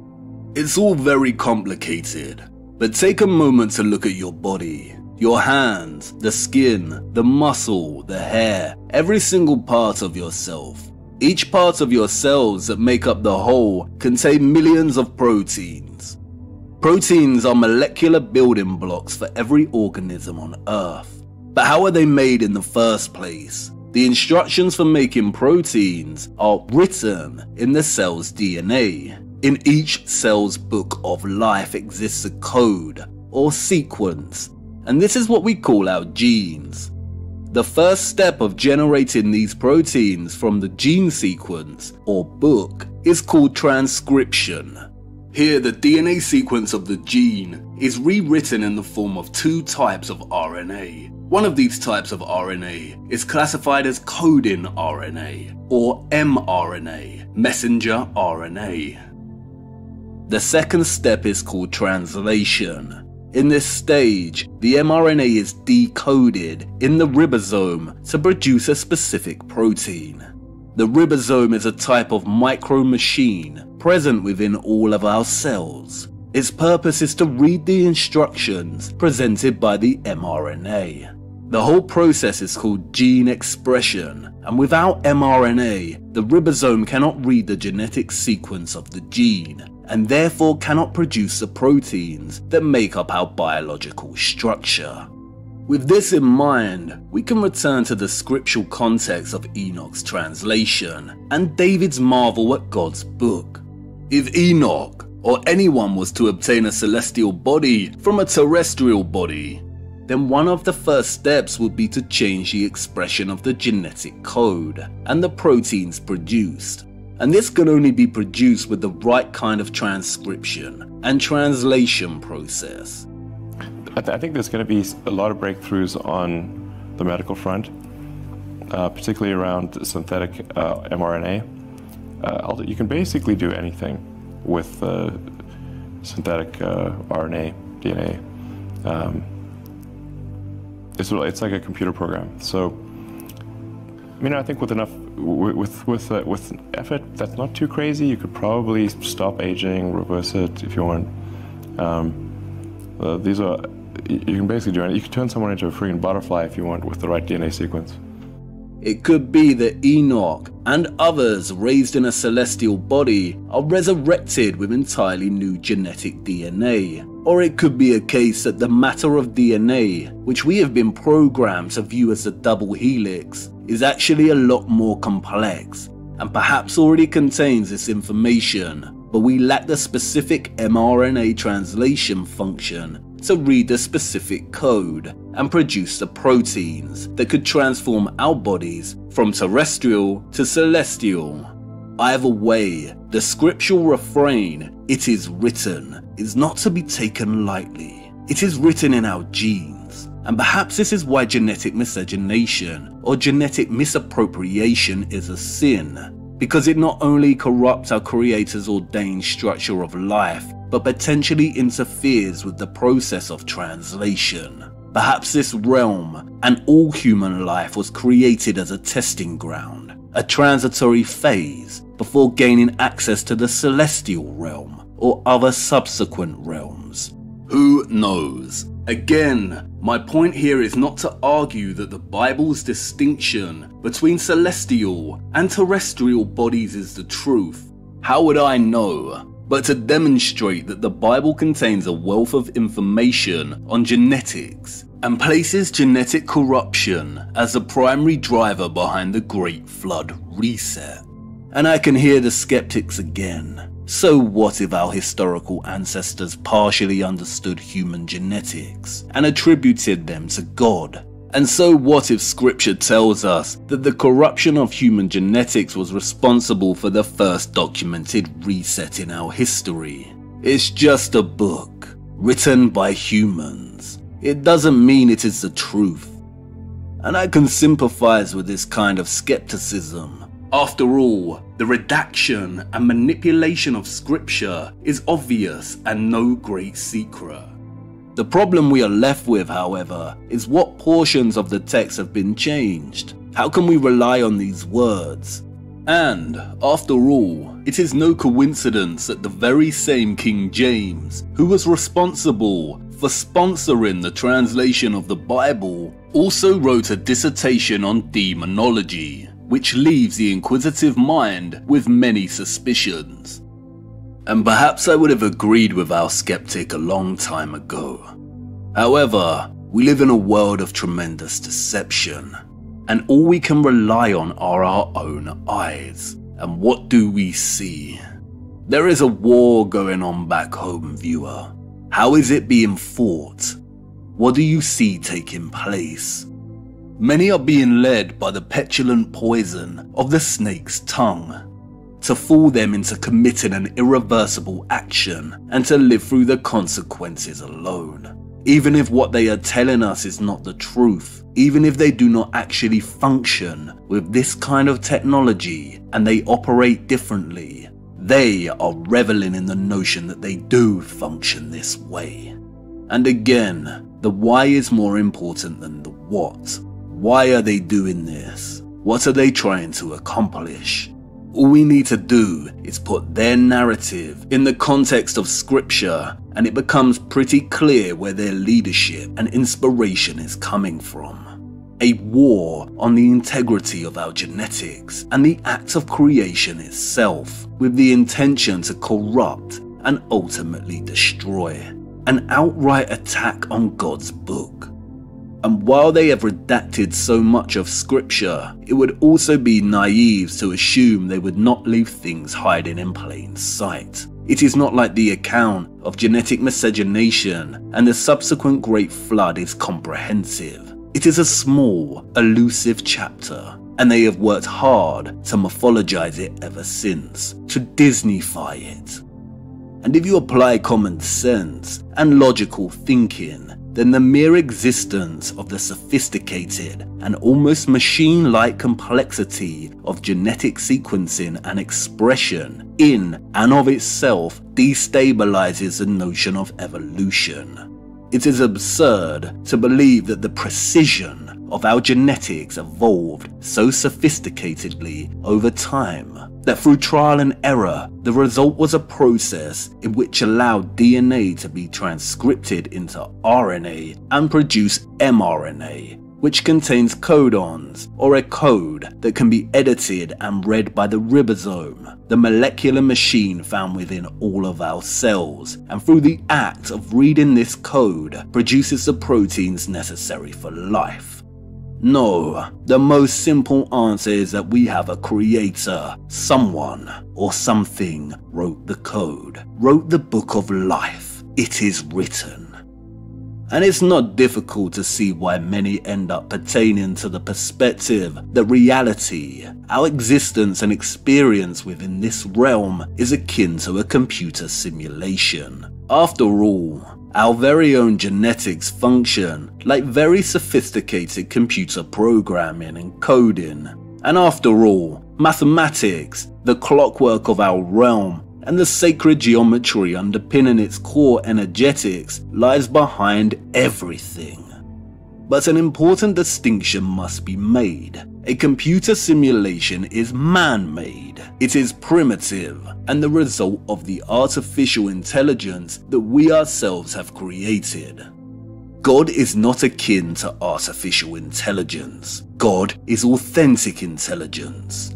It's all very complicated, but take a moment to look at your body. Your hands, the skin, the muscle, the hair, every single part of yourself. Each part of your cells that make up the whole contain millions of proteins. Proteins are molecular building blocks for every organism on Earth. But how are they made in the first place? The instructions for making proteins are written in the cell's DNA. In each cell's book of life exists a code or sequence, and this is what we call our genes. The first step of generating these proteins from the gene sequence or book is called transcription. Here, the DNA sequence of the gene is rewritten in the form of two types of RNA. One of these types of RNA is classified as coding RNA or mRNA, messenger RNA. The second step is called translation. In this stage, the mRNA is decoded in the ribosome to produce a specific protein. The ribosome is a type of micro machine present within all of our cells. Its purpose is to read the instructions presented by the mRNA. The whole process is called gene expression, and without mRNA, the ribosome cannot read the genetic sequence of the gene, and therefore cannot produce the proteins that make up our biological structure. With this in mind, we can return to the scriptural context of Enoch's translation and David's marvel at God's book. If Enoch, or anyone was to obtain a celestial body from a terrestrial body, then one of the first steps would be to change the expression of the genetic code and the proteins produced. And this can only be produced with the right kind of transcription and translation process. I, th- I think there's going to be a lot of breakthroughs on the medical front, uh, particularly around synthetic uh, mRNA. Uh, you can basically do anything with uh, synthetic uh, RNA, DNA. Um, it's, it's like a computer program. So, I mean, I think with enough, with with uh, with effort, that's not too crazy. You could probably stop aging, reverse it if you want. Um, these are you can basically do it. You can turn someone into a freaking butterfly if you want with the right DNA sequence. It could be that Enoch and others raised in a celestial body are resurrected with entirely new genetic DNA. Or it could be a case that the matter of DNA, which we have been programmed to view as a double helix, is actually a lot more complex and perhaps already contains this information, but we lack the specific mRNA translation function to read the specific code and produce the proteins that could transform our bodies from terrestrial to celestial. Either way, the scriptural refrain, it is written, is not to be taken lightly. It is written in our genes, and perhaps this is why genetic miscegenation or genetic misappropriation is a sin, because it not only corrupts our Creator's ordained structure of life, but potentially interferes with the process of translation. Perhaps this realm and all human life was created as a testing ground, a transitory phase before gaining access to the celestial realm or other subsequent realms. Who knows? Again, my point here is not to argue that the Bible's distinction between celestial and terrestrial bodies is the truth. How would I know? But to demonstrate that the Bible contains a wealth of information on genetics and places genetic corruption as the primary driver behind the Great Flood reset. And I can hear the skeptics again. So, what if our historical ancestors partially understood human genetics and attributed them to God? And so, what if scripture tells us that the corruption of human genetics was responsible for the first documented reset in our history? It's just a book written by humans. It doesn't mean it is the truth. And I can sympathize with this kind of skepticism after all, the redaction and manipulation of scripture is obvious and no great secret. The problem we are left with, however, is what portions of the text have been changed. How can we rely on these words? And, after all, it is no coincidence that the very same King James, who was responsible for sponsoring the translation of the Bible, also wrote a dissertation on demonology which leaves the inquisitive mind with many suspicions. And perhaps I would have agreed with our skeptic a long time ago. However, we live in a world of tremendous deception, and all we can rely on are our own eyes. And what do we see? There is a war going on back home, viewer. How is it being fought? What do you see taking place? Many are being led by the petulant poison of the snake's tongue to fool them into committing an irreversible action and to live through the consequences alone. Even if what they are telling us is not the truth, even if they do not actually function with this kind of technology and they operate differently, they are reveling in the notion that they do function this way. And again, the why is more important than the what. Why are they doing this? What are they trying to accomplish? All we need to do is put their narrative in the context of scripture and it becomes pretty clear where their leadership and inspiration is coming from. A war on the integrity of our genetics and the act of creation itself with the intention to corrupt and ultimately destroy. An outright attack on God's book and while they have redacted so much of scripture, it would also be naive to assume they would not leave things hiding in plain sight. It is not like the account of genetic miscegenation and the subsequent Great Flood is comprehensive. It is a small, elusive chapter, and they have worked hard to mythologize it ever since, to Disneyfy it. And if you apply common sense and logical thinking, then the mere existence of the sophisticated and almost machine like complexity of genetic sequencing and expression in and of itself destabilizes the notion of evolution. It is absurd to believe that the precision of our genetics evolved so sophisticatedly over time that through trial and error, the result was a process in which allowed DNA to be transcripted into RNA and produce mRNA, which contains codons, or a code that can be edited and read by the ribosome, the molecular machine found within all of our cells, and through the act of reading this code produces the proteins necessary for life. No, the most simple answer is that we have a creator, someone or something wrote the code, wrote the book of life. It is written. And it's not difficult to see why many end up pertaining to the perspective that reality, our existence and experience within this realm is akin to a computer simulation. After all, our very own genetics function like very sophisticated computer programming and coding. And after all, mathematics, the clockwork of our realm, and the sacred geometry underpinning its core energetics lies behind everything. But an important distinction must be made. A computer simulation is man-made. It is primitive and the result of the artificial intelligence that we ourselves have created. God is not akin to artificial intelligence. God is authentic intelligence.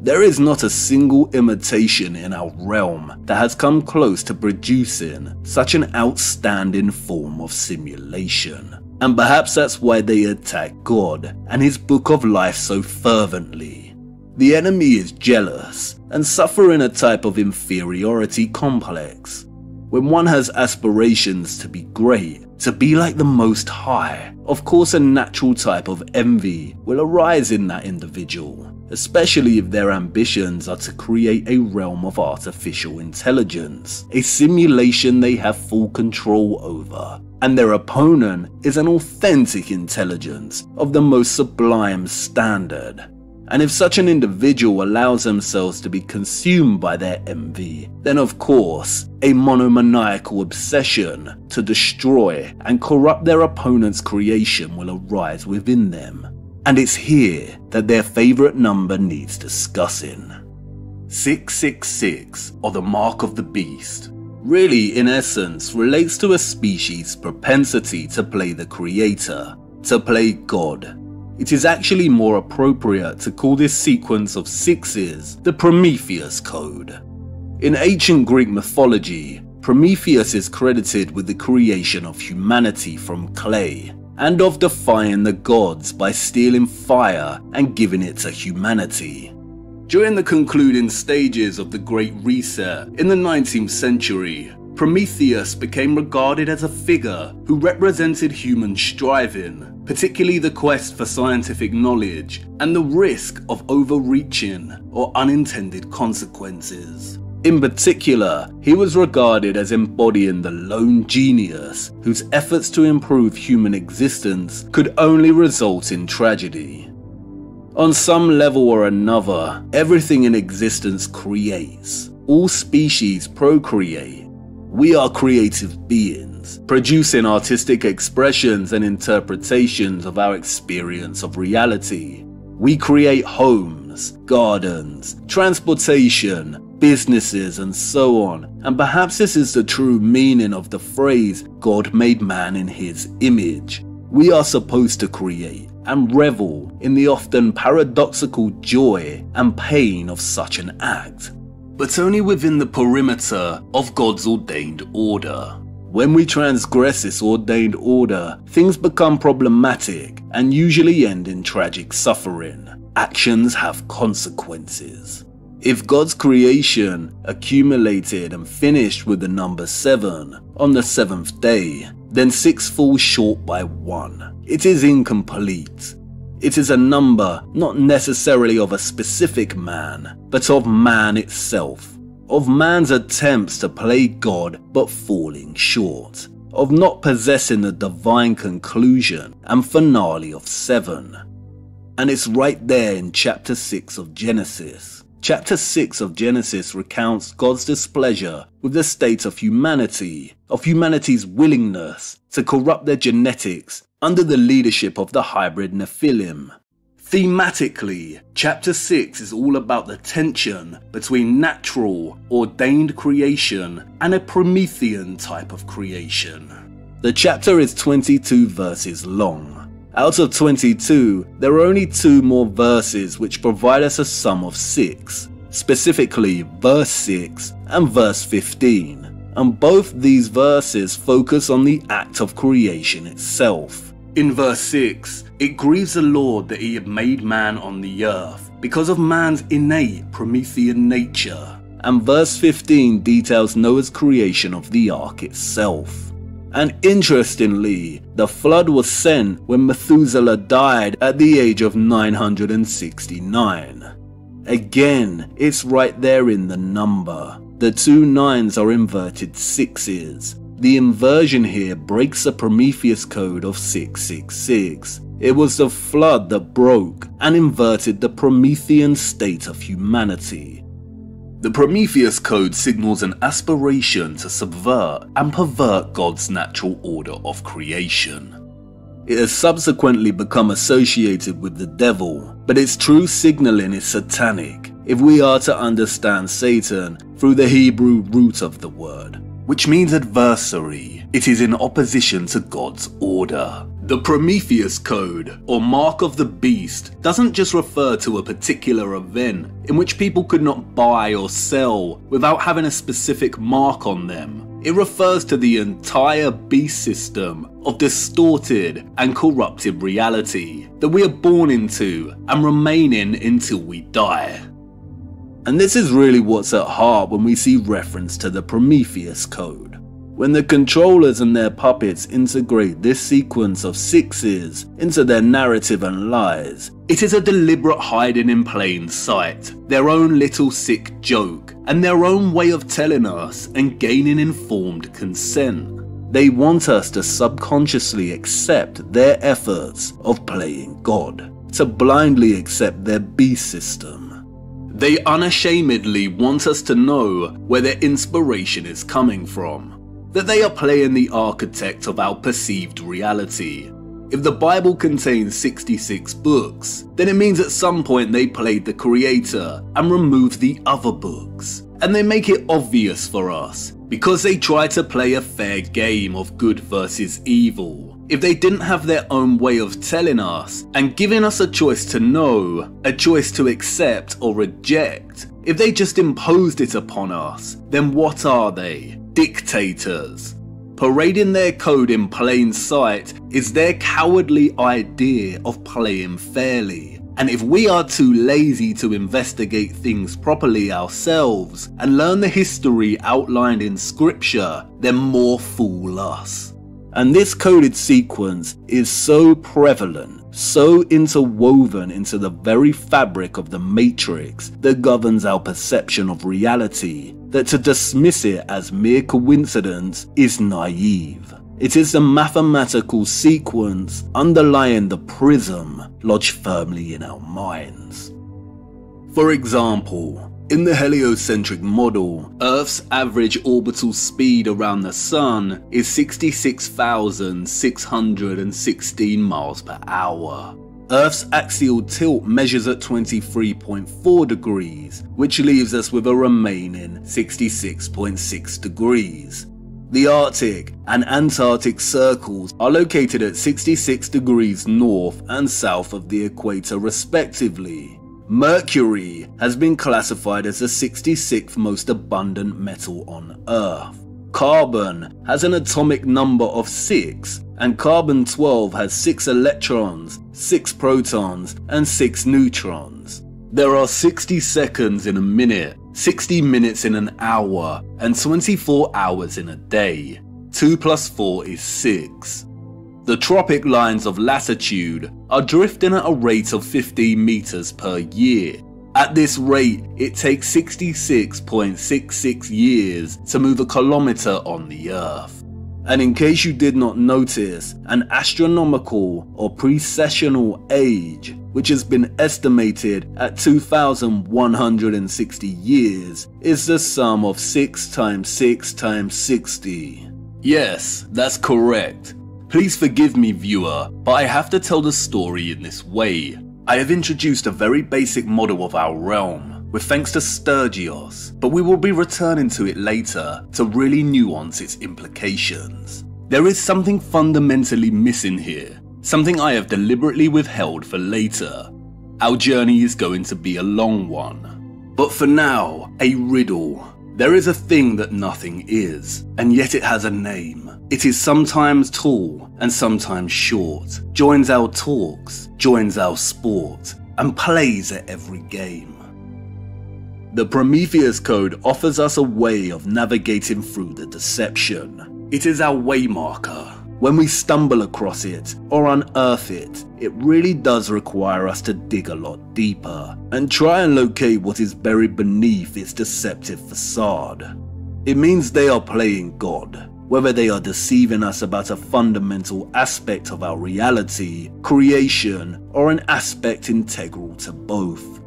There is not a single imitation in our realm that has come close to producing such an outstanding form of simulation. And perhaps that's why they attack God and his book of life so fervently. The enemy is jealous and suffering a type of inferiority complex. When one has aspirations to be great, to be like the Most High, of course a natural type of envy will arise in that individual, especially if their ambitions are to create a realm of artificial intelligence, a simulation they have full control over, and their opponent is an authentic intelligence of the most sublime standard. And if such an individual allows themselves to be consumed by their envy, then of course, a monomaniacal obsession to destroy and corrupt their opponent's creation will arise within them. And it's here that their favorite number needs discussing. 666, or the Mark of the Beast, really, in essence, relates to a species' propensity to play the creator, to play God, it is actually more appropriate to call this sequence of sixes the Prometheus Code. In ancient Greek mythology, Prometheus is credited with the creation of humanity from clay, and of defying the gods by stealing fire and giving it to humanity. During the concluding stages of the Great Reset in the 19th century, Prometheus became regarded as a figure who represented human striving, particularly the quest for scientific knowledge and the risk of overreaching or unintended consequences. In particular, he was regarded as embodying the lone genius whose efforts to improve human existence could only result in tragedy. On some level or another, everything in existence creates. All species procreate we are creative beings, producing artistic expressions and interpretations of our experience of reality. We create homes, gardens, transportation, businesses, and so on. And perhaps this is the true meaning of the phrase, God made man in his image. We are supposed to create and revel in the often paradoxical joy and pain of such an act but only within the perimeter of God's ordained order. When we transgress this ordained order, things become problematic and usually end in tragic suffering. Actions have consequences. If God's creation accumulated and finished with the number 7 on the seventh day, then 6 falls short by 1. It is incomplete it is a number not necessarily of a specific man, but of man itself, of man's attempts to play God but falling short, of not possessing the divine conclusion and finale of seven. And it's right there in chapter 6 of Genesis. Chapter 6 of Genesis recounts God's displeasure with the state of humanity, of humanity's willingness to corrupt their genetics under the leadership of the hybrid Nephilim. Thematically, chapter 6 is all about the tension between natural, ordained creation and a Promethean type of creation. The chapter is 22 verses long. Out of 22, there are only two more verses which provide us a sum of 6, specifically verse 6 and verse 15, and both these verses focus on the act of creation itself. In verse 6, it grieves the Lord that he had made man on the earth because of man's innate Promethean nature. And verse 15 details Noah's creation of the ark itself. And interestingly, the flood was sent when Methuselah died at the age of 969. Again, it's right there in the number. The two nines are inverted sixes, the inversion here breaks the Prometheus code of 666. It was the flood that broke and inverted the Promethean state of humanity. The Prometheus code signals an aspiration to subvert and pervert God's natural order of creation. It has subsequently become associated with the devil, but its true signaling is satanic if we are to understand Satan through the Hebrew root of the word which means adversary. It is in opposition to God's order. The Prometheus Code, or Mark of the Beast, doesn't just refer to a particular event in which people could not buy or sell without having a specific mark on them. It refers to the entire beast system of distorted and corrupted reality that we are born into and remain in until we die. And this is really what's at heart when we see reference to the Prometheus Code. When the controllers and their puppets integrate this sequence of sixes into their narrative and lies, it is a deliberate hiding in plain sight, their own little sick joke, and their own way of telling us and gaining informed consent. They want us to subconsciously accept their efforts of playing God, to blindly accept their beast system. They unashamedly want us to know where their inspiration is coming from, that they are playing the architect of our perceived reality. If the Bible contains 66 books, then it means at some point they played the creator and removed the other books. And they make it obvious for us, because they try to play a fair game of good versus evil. If they didn't have their own way of telling us and giving us a choice to know, a choice to accept or reject, if they just imposed it upon us, then what are they? Dictators. Parading their code in plain sight is their cowardly idea of playing fairly. And if we are too lazy to investigate things properly ourselves and learn the history outlined in scripture, then more fool us. And this coded sequence is so prevalent, so interwoven into the very fabric of the matrix that governs our perception of reality that to dismiss it as mere coincidence is naive. It is the mathematical sequence underlying the prism lodged firmly in our minds. For example, in the heliocentric model, Earth's average orbital speed around the Sun is 66,616 miles per hour. Earth's axial tilt measures at 23.4 degrees, which leaves us with a remaining 66.6 degrees. The Arctic and Antarctic circles are located at 66 degrees north and south of the equator respectively. Mercury has been classified as the 66th most abundant metal on Earth. Carbon has an atomic number of 6 and carbon 12 has 6 electrons, 6 protons, and 6 neutrons. There are 60 seconds in a minute, 60 minutes in an hour, and 24 hours in a day. 2 plus 4 is 6. The tropic lines of latitude are drifting at a rate of 15 meters per year. At this rate, it takes 66.66 years to move a kilometer on the Earth. And in case you did not notice, an astronomical or precessional age, which has been estimated at 2160 years, is the sum of 6 times 6 times 60. Yes, that's correct. Please forgive me, viewer, but I have to tell the story in this way. I have introduced a very basic model of our realm, with thanks to Sturgios, but we will be returning to it later to really nuance its implications. There is something fundamentally missing here, something I have deliberately withheld for later. Our journey is going to be a long one. But for now, a riddle. There is a thing that nothing is, and yet it has a name. It is sometimes tall and sometimes short, joins our talks, joins our sport, and plays at every game. The Prometheus Code offers us a way of navigating through the deception. It is our waymarker. When we stumble across it or unearth it, it really does require us to dig a lot deeper and try and locate what is buried beneath its deceptive facade. It means they are playing God, whether they are deceiving us about a fundamental aspect of our reality, creation, or an aspect integral to both.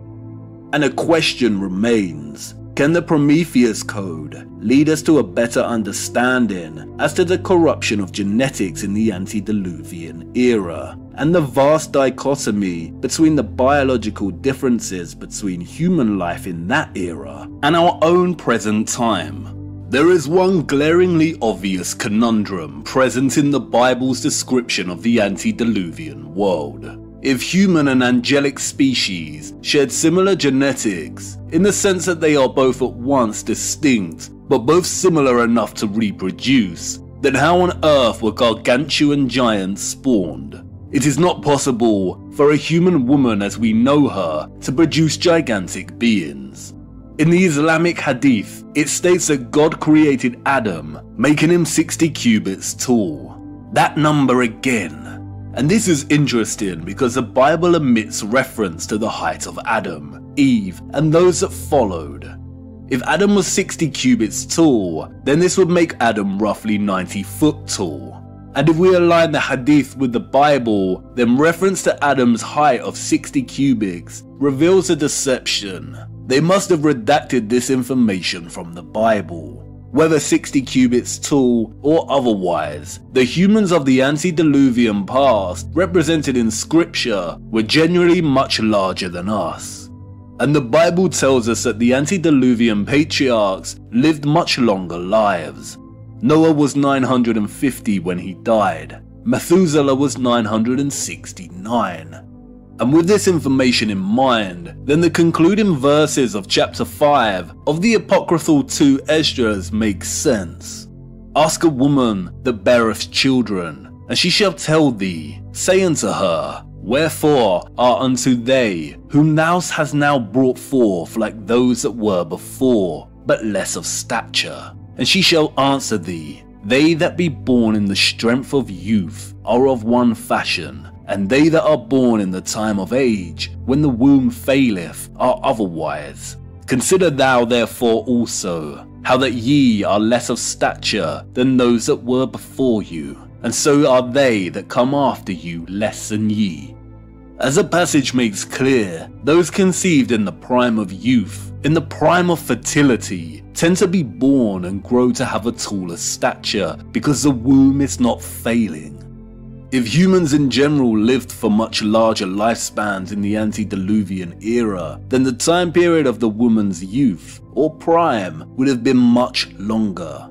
And a question remains can the Prometheus Code lead us to a better understanding as to the corruption of genetics in the antediluvian era and the vast dichotomy between the biological differences between human life in that era and our own present time? There is one glaringly obvious conundrum present in the Bible's description of the antediluvian world. If human and angelic species shared similar genetics, in the sense that they are both at once distinct, but both similar enough to reproduce, then how on earth were gargantuan giants spawned? It is not possible for a human woman as we know her to produce gigantic beings. In the Islamic Hadith, it states that God created Adam, making him 60 cubits tall. That number again. And this is interesting because the Bible omits reference to the height of Adam, Eve, and those that followed. If Adam was 60 cubits tall, then this would make Adam roughly 90 foot tall. And if we align the hadith with the Bible, then reference to Adam's height of 60 cubits reveals a deception. They must have redacted this information from the Bible. Whether 60 cubits tall or otherwise, the humans of the antediluvian past represented in scripture were generally much larger than us. And the Bible tells us that the antediluvian patriarchs lived much longer lives. Noah was 950 when he died. Methuselah was 969. And with this information in mind, then the concluding verses of chapter 5 of the apocryphal 2 Esdras make sense. Ask a woman that beareth children, and she shall tell thee, say unto her, Wherefore are unto they whom thou hast now brought forth like those that were before, but less of stature. And she shall answer thee, They that be born in the strength of youth are of one fashion, and they that are born in the time of age, when the womb faileth, are otherwise. Consider thou therefore also, how that ye are less of stature than those that were before you, and so are they that come after you less than ye. As the passage makes clear, those conceived in the prime of youth, in the prime of fertility, tend to be born and grow to have a taller stature because the womb is not failing. If humans in general lived for much larger lifespans in the antediluvian era, then the time period of the woman's youth, or prime, would have been much longer.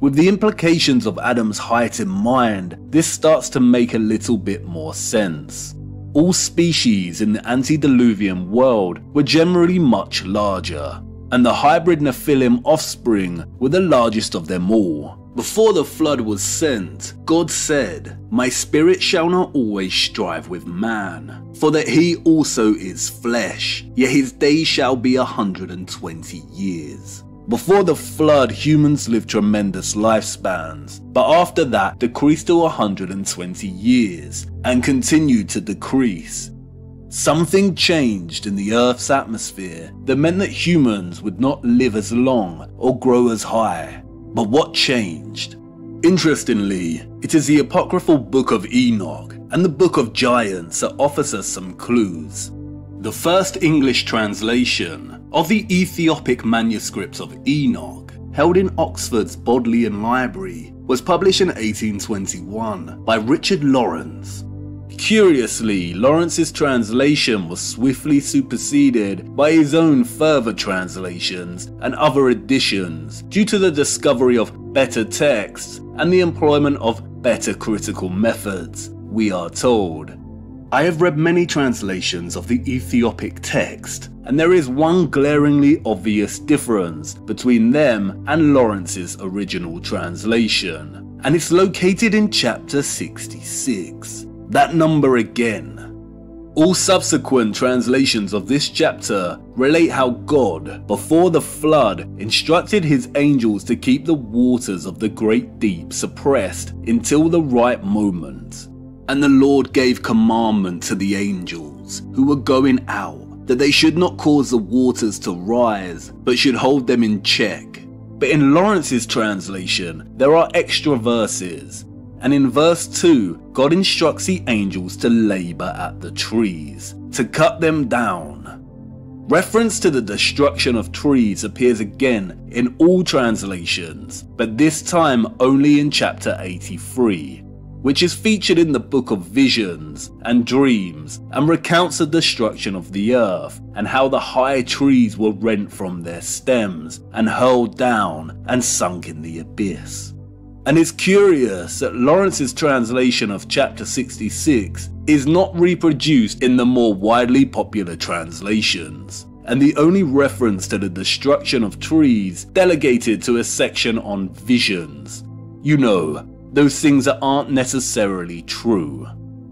With the implications of Adam's height in mind, this starts to make a little bit more sense all species in the antediluvian world were generally much larger, and the hybrid Nephilim offspring were the largest of them all. Before the flood was sent, God said, My spirit shall not always strive with man, for that he also is flesh, yet his days shall be a hundred and twenty years. Before the flood, humans lived tremendous lifespans, but after that decreased to 120 years and continued to decrease. Something changed in the Earth's atmosphere that meant that humans would not live as long or grow as high. But what changed? Interestingly, it is the apocryphal Book of Enoch and the Book of Giants that offers us some clues. The first English translation of the Ethiopic manuscripts of Enoch, held in Oxford's Bodleian Library, was published in 1821 by Richard Lawrence. Curiously, Lawrence's translation was swiftly superseded by his own further translations and other editions due to the discovery of better texts and the employment of better critical methods, we are told. I have read many translations of the Ethiopic text, and there is one glaringly obvious difference between them and Lawrence's original translation, and it's located in chapter 66. That number again. All subsequent translations of this chapter relate how God, before the flood, instructed his angels to keep the waters of the great deep suppressed until the right moment. And the Lord gave commandment to the angels who were going out that they should not cause the waters to rise, but should hold them in check. But in Lawrence's translation, there are extra verses, and in verse 2, God instructs the angels to labour at the trees, to cut them down. Reference to the destruction of trees appears again in all translations, but this time only in chapter 83, which is featured in the Book of Visions and Dreams and recounts the destruction of the earth and how the high trees were rent from their stems and hurled down and sunk in the abyss. And it's curious that Lawrence's translation of chapter 66 is not reproduced in the more widely popular translations, and the only reference to the destruction of trees delegated to a section on visions. You know, those things that aren't necessarily true.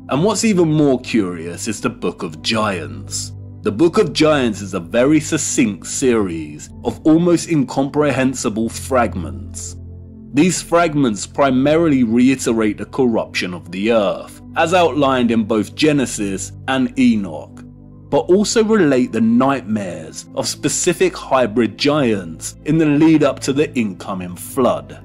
And what's even more curious is the Book of Giants. The Book of Giants is a very succinct series of almost incomprehensible fragments these fragments primarily reiterate the corruption of the earth, as outlined in both Genesis and Enoch, but also relate the nightmares of specific hybrid giants in the lead up to the incoming flood.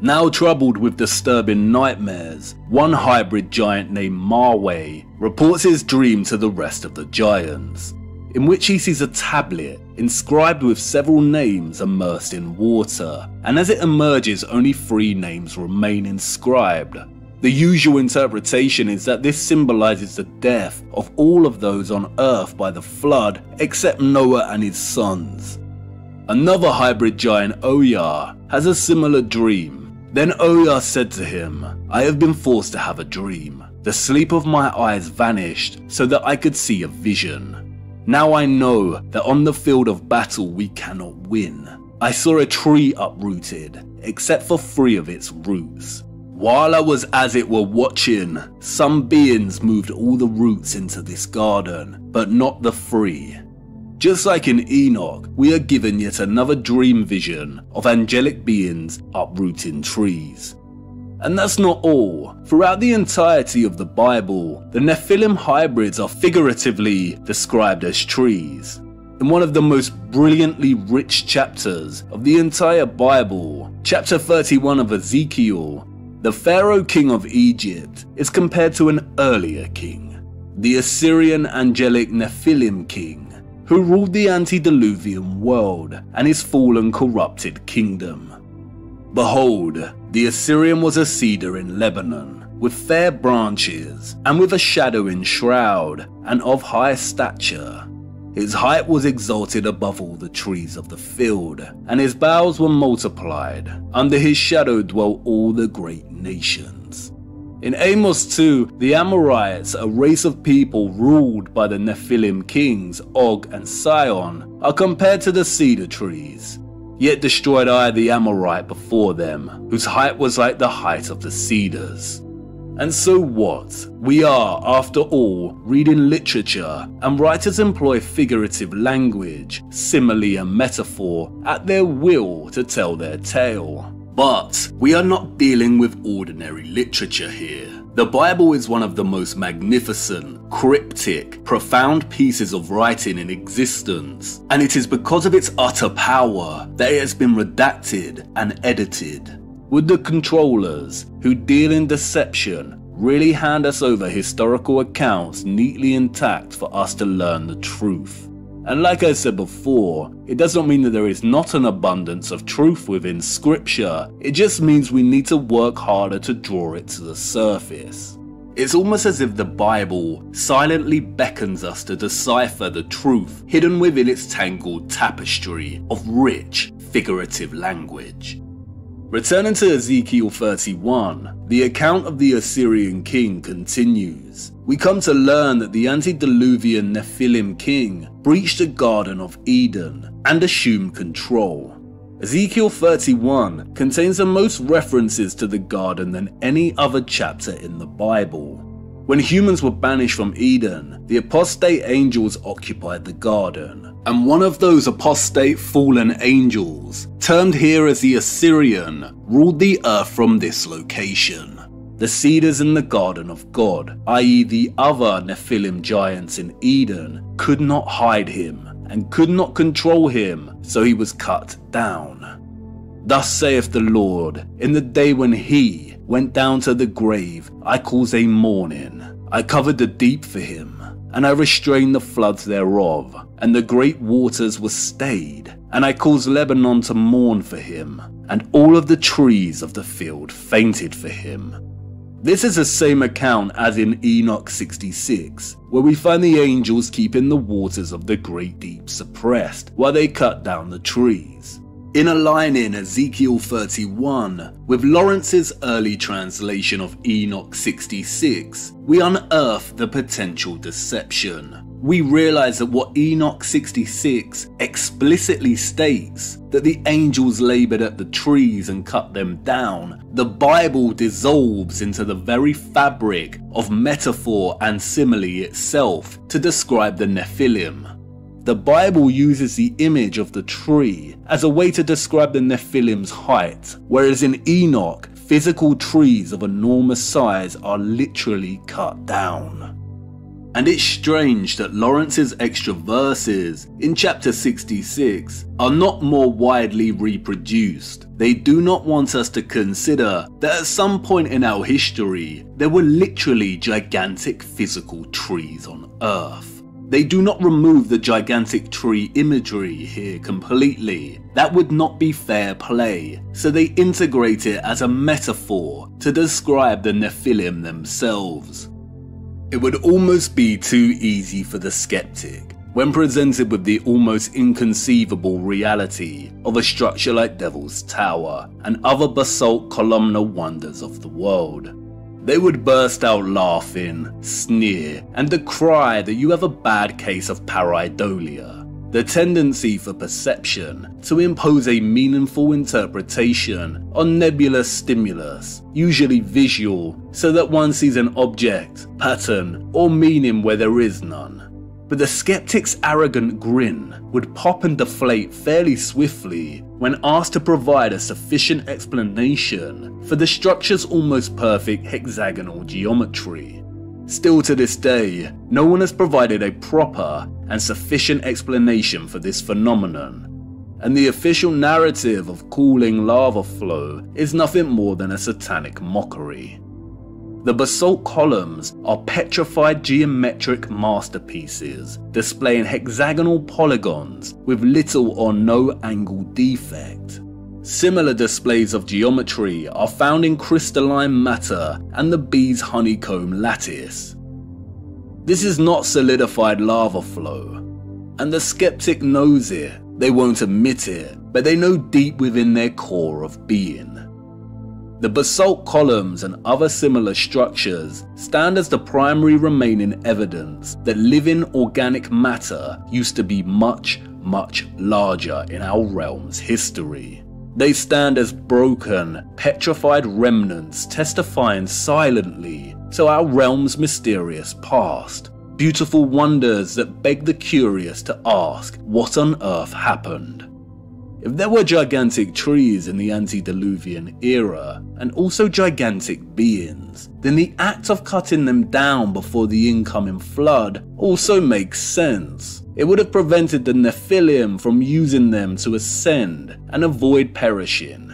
Now troubled with disturbing nightmares, one hybrid giant named Mahway reports his dream to the rest of the giants, in which he sees a tablet inscribed with several names immersed in water, and as it emerges, only three names remain inscribed. The usual interpretation is that this symbolizes the death of all of those on Earth by the flood except Noah and his sons. Another hybrid giant, Ohyah, has a similar dream. Then Ohyah said to him, I have been forced to have a dream. The sleep of my eyes vanished so that I could see a vision. Now I know that on the field of battle we cannot win. I saw a tree uprooted, except for three of its roots. While I was as it were watching, some beings moved all the roots into this garden, but not the three. Just like in Enoch, we are given yet another dream vision of angelic beings uprooting trees. And that's not all. Throughout the entirety of the Bible, the Nephilim hybrids are figuratively described as trees. In one of the most brilliantly rich chapters of the entire Bible, chapter 31 of Ezekiel, the Pharaoh king of Egypt is compared to an earlier king, the Assyrian angelic Nephilim king, who ruled the antediluvian world and his fallen corrupted kingdom. Behold, the Assyrian was a cedar in Lebanon, with fair branches, and with a shadowing shroud, and of high stature. His height was exalted above all the trees of the field, and his boughs were multiplied. Under his shadow dwell all the great nations. In Amos 2, the Amorites, a race of people ruled by the Nephilim kings Og and Sihon, are compared to the cedar trees, Yet destroyed I the Amorite before them, whose height was like the height of the cedars. And so what? We are, after all, reading literature, and writers employ figurative language, simile, and metaphor at their will to tell their tale. But we are not dealing with ordinary literature here. The Bible is one of the most magnificent, cryptic, profound pieces of writing in existence, and it is because of its utter power that it has been redacted and edited. Would the controllers, who deal in deception, really hand us over historical accounts neatly intact for us to learn the truth? And like I said before, it does not mean that there is not an abundance of truth within scripture, it just means we need to work harder to draw it to the surface. It's almost as if the Bible silently beckons us to decipher the truth hidden within its tangled tapestry of rich, figurative language. Returning to Ezekiel 31, the account of the Assyrian king continues. We come to learn that the antediluvian Nephilim king breached the Garden of Eden and assumed control. Ezekiel 31 contains the most references to the garden than any other chapter in the Bible. When humans were banished from Eden, the apostate angels occupied the garden, and one of those apostate fallen angels, termed here as the Assyrian, ruled the earth from this location. The cedars in the garden of God, i.e., the other Nephilim giants in Eden, could not hide him and could not control him, so he was cut down. Thus saith the Lord, in the day when he went down to the grave, I caused a mourning. I covered the deep for him, and I restrained the floods thereof, and the great waters were stayed, and I caused Lebanon to mourn for him, and all of the trees of the field fainted for him. This is the same account as in Enoch 66, where we find the angels keeping the waters of the great deep suppressed while they cut down the trees. In a line in Ezekiel 31, with Lawrence's early translation of Enoch 66, we unearth the potential deception we realize that what Enoch 66 explicitly states that the angels labored at the trees and cut them down, the Bible dissolves into the very fabric of metaphor and simile itself to describe the Nephilim. The Bible uses the image of the tree as a way to describe the Nephilim's height, whereas in Enoch, physical trees of enormous size are literally cut down. And it's strange that Lawrence's extra verses in chapter 66 are not more widely reproduced. They do not want us to consider that at some point in our history, there were literally gigantic physical trees on Earth. They do not remove the gigantic tree imagery here completely. That would not be fair play, so they integrate it as a metaphor to describe the Nephilim themselves. It would almost be too easy for the skeptic when presented with the almost inconceivable reality of a structure like Devil's Tower and other basalt columnar wonders of the world. They would burst out laughing, sneer, and decry that you have a bad case of pareidolia the tendency for perception to impose a meaningful interpretation on nebulous stimulus, usually visual, so that one sees an object, pattern, or meaning where there is none. But the skeptic's arrogant grin would pop and deflate fairly swiftly when asked to provide a sufficient explanation for the structure's almost perfect hexagonal geometry. Still to this day, no one has provided a proper and sufficient explanation for this phenomenon, and the official narrative of cooling lava flow is nothing more than a satanic mockery. The basalt columns are petrified geometric masterpieces displaying hexagonal polygons with little or no angle defect. Similar displays of geometry are found in crystalline matter and the bee's honeycomb lattice. This is not solidified lava flow, and the skeptic knows it. They won't admit it, but they know deep within their core of being. The basalt columns and other similar structures stand as the primary remaining evidence that living organic matter used to be much, much larger in our realm's history. They stand as broken, petrified remnants testifying silently to our realm's mysterious past. Beautiful wonders that beg the curious to ask what on earth happened. If there were gigantic trees in the antediluvian era, and also gigantic beings, then the act of cutting them down before the incoming flood also makes sense. It would have prevented the Nephilim from using them to ascend and avoid perishing.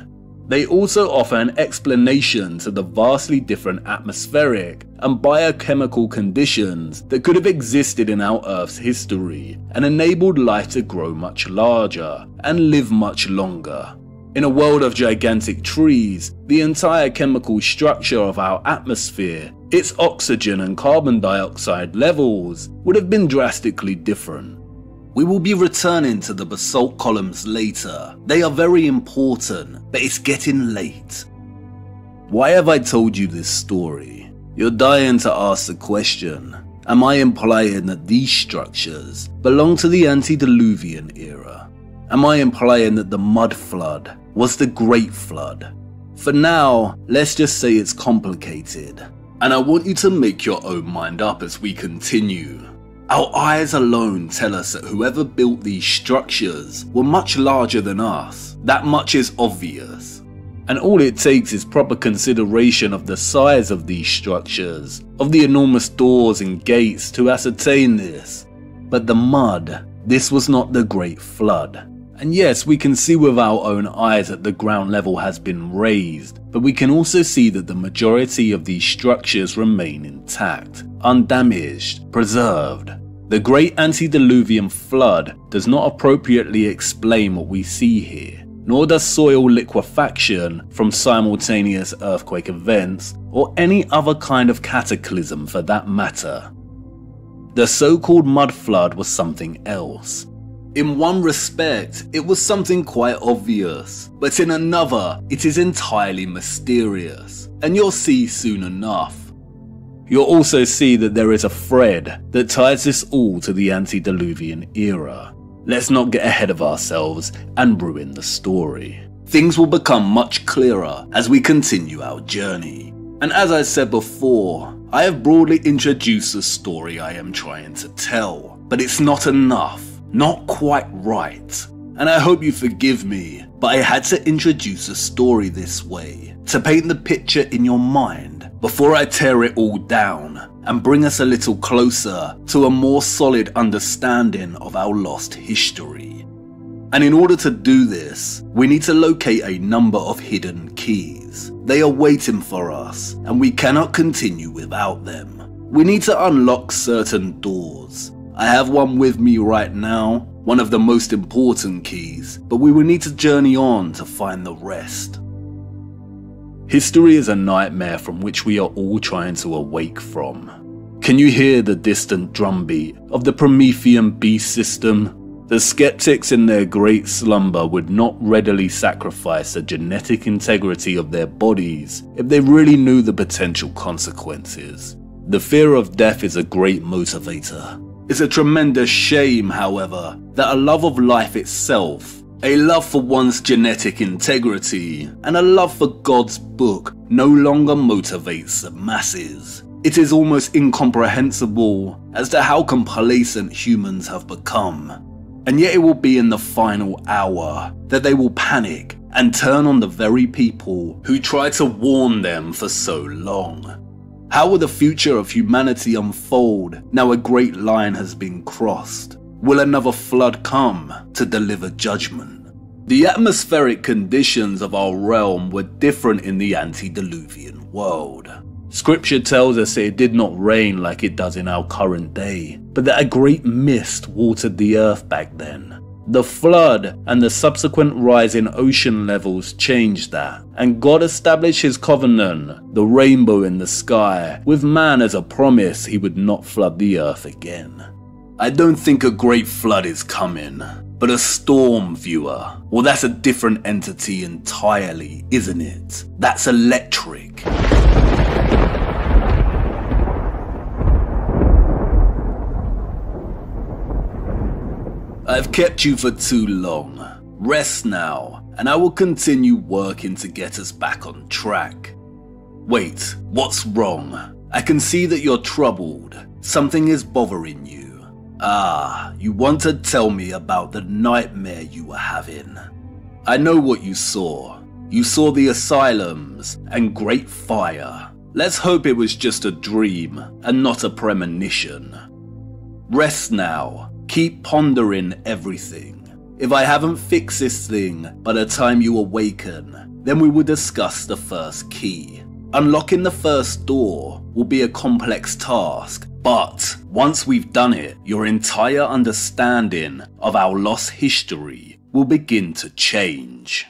They also offer an explanation to the vastly different atmospheric and biochemical conditions that could have existed in our Earth's history and enabled life to grow much larger and live much longer. In a world of gigantic trees, the entire chemical structure of our atmosphere, its oxygen and carbon dioxide levels, would have been drastically different. We will be returning to the basalt columns later. They are very important, but it's getting late. Why have I told you this story? You're dying to ask the question. Am I implying that these structures belong to the antediluvian era? Am I implying that the mud flood was the great flood? For now, let's just say it's complicated. And I want you to make your own mind up as we continue. Our eyes alone tell us that whoever built these structures were much larger than us. That much is obvious. And all it takes is proper consideration of the size of these structures, of the enormous doors and gates to ascertain this. But the mud, this was not the Great Flood. And yes, we can see with our own eyes that the ground level has been raised, but we can also see that the majority of these structures remain intact, undamaged, preserved. The great antediluvian flood does not appropriately explain what we see here. nor does soil liquefaction from simultaneous earthquake events or any other kind of cataclysm for that matter. The so called mud flood was something else. In one respect, it was something quite obvious, but in another, it is entirely mysterious, and you'll see soon enough. You'll also see that there is a thread that ties this all to the antediluvian era. Let's not get ahead of ourselves and ruin the story. Things will become much clearer as we continue our journey. And as I said before, I have broadly introduced the story I am trying to tell, but it's not enough, not quite right. And I hope you forgive me, but I had to introduce a story this way to paint the picture in your mind before I tear it all down and bring us a little closer to a more solid understanding of our lost history. And in order to do this, we need to locate a number of hidden keys. They are waiting for us, and we cannot continue without them. We need to unlock certain doors. I have one with me right now, one of the most important keys, but we will need to journey on to find the rest. History is a nightmare from which we are all trying to awake from. Can you hear the distant drumbeat of the Promethean beast system? The skeptics in their great slumber would not readily sacrifice the genetic integrity of their bodies if they really knew the potential consequences. The fear of death is a great motivator. It's a tremendous shame, however, that a love of life itself a love for one's genetic integrity and a love for God's book no longer motivates the masses. It is almost incomprehensible as to how complacent humans have become. And yet it will be in the final hour that they will panic and turn on the very people who tried to warn them for so long. How will the future of humanity unfold now a great line has been crossed? Will another flood come to deliver judgment? The atmospheric conditions of our realm were different in the antediluvian world. Scripture tells us it did not rain like it does in our current day, but that a great mist watered the earth back then. The flood and the subsequent rise in ocean levels changed that, and God established his covenant, the rainbow in the sky, with man as a promise he would not flood the earth again. I don't think a great flood is coming, but a storm viewer. Well, that's a different entity entirely, isn't it? That's electric. I've kept you for too long. Rest now, and I will continue working to get us back on track. Wait, what's wrong? I can see that you're troubled. Something is bothering you. Ah, you want to tell me about the nightmare you were having. I know what you saw. You saw the asylums and great fire. Let's hope it was just a dream and not a premonition. Rest now. Keep pondering everything. If I haven't fixed this thing by the time you awaken, then we will discuss the first key. Unlocking the first door will be a complex task, but once we've done it, your entire understanding of our lost history will begin to change.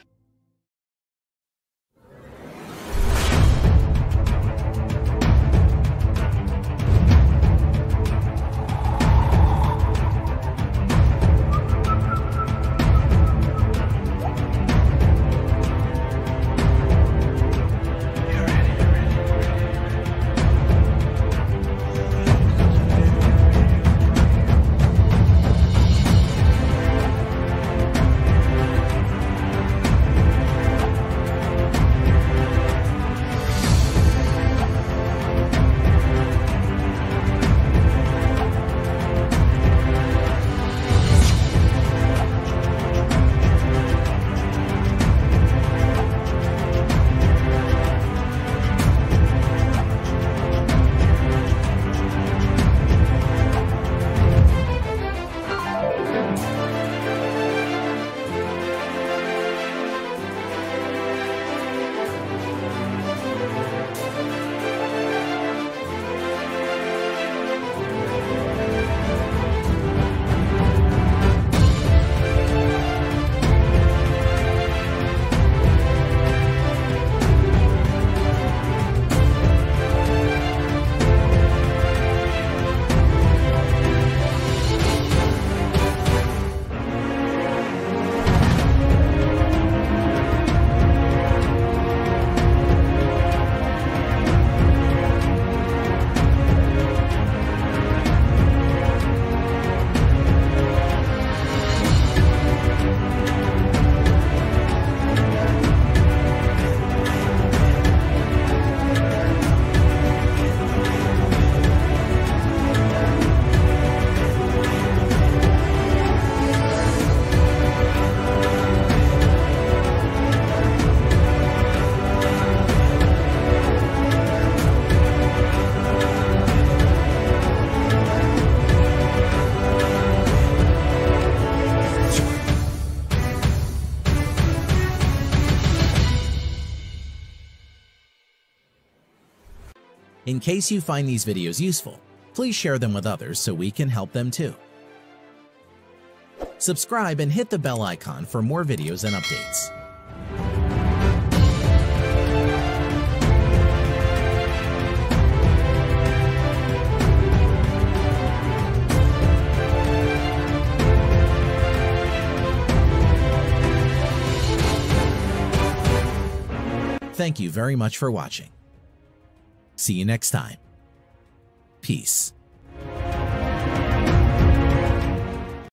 Case you find these videos useful, please share them with others so we can help them too. Subscribe and hit the bell icon for more videos and updates. Thank you very much for watching. See you next time. Peace.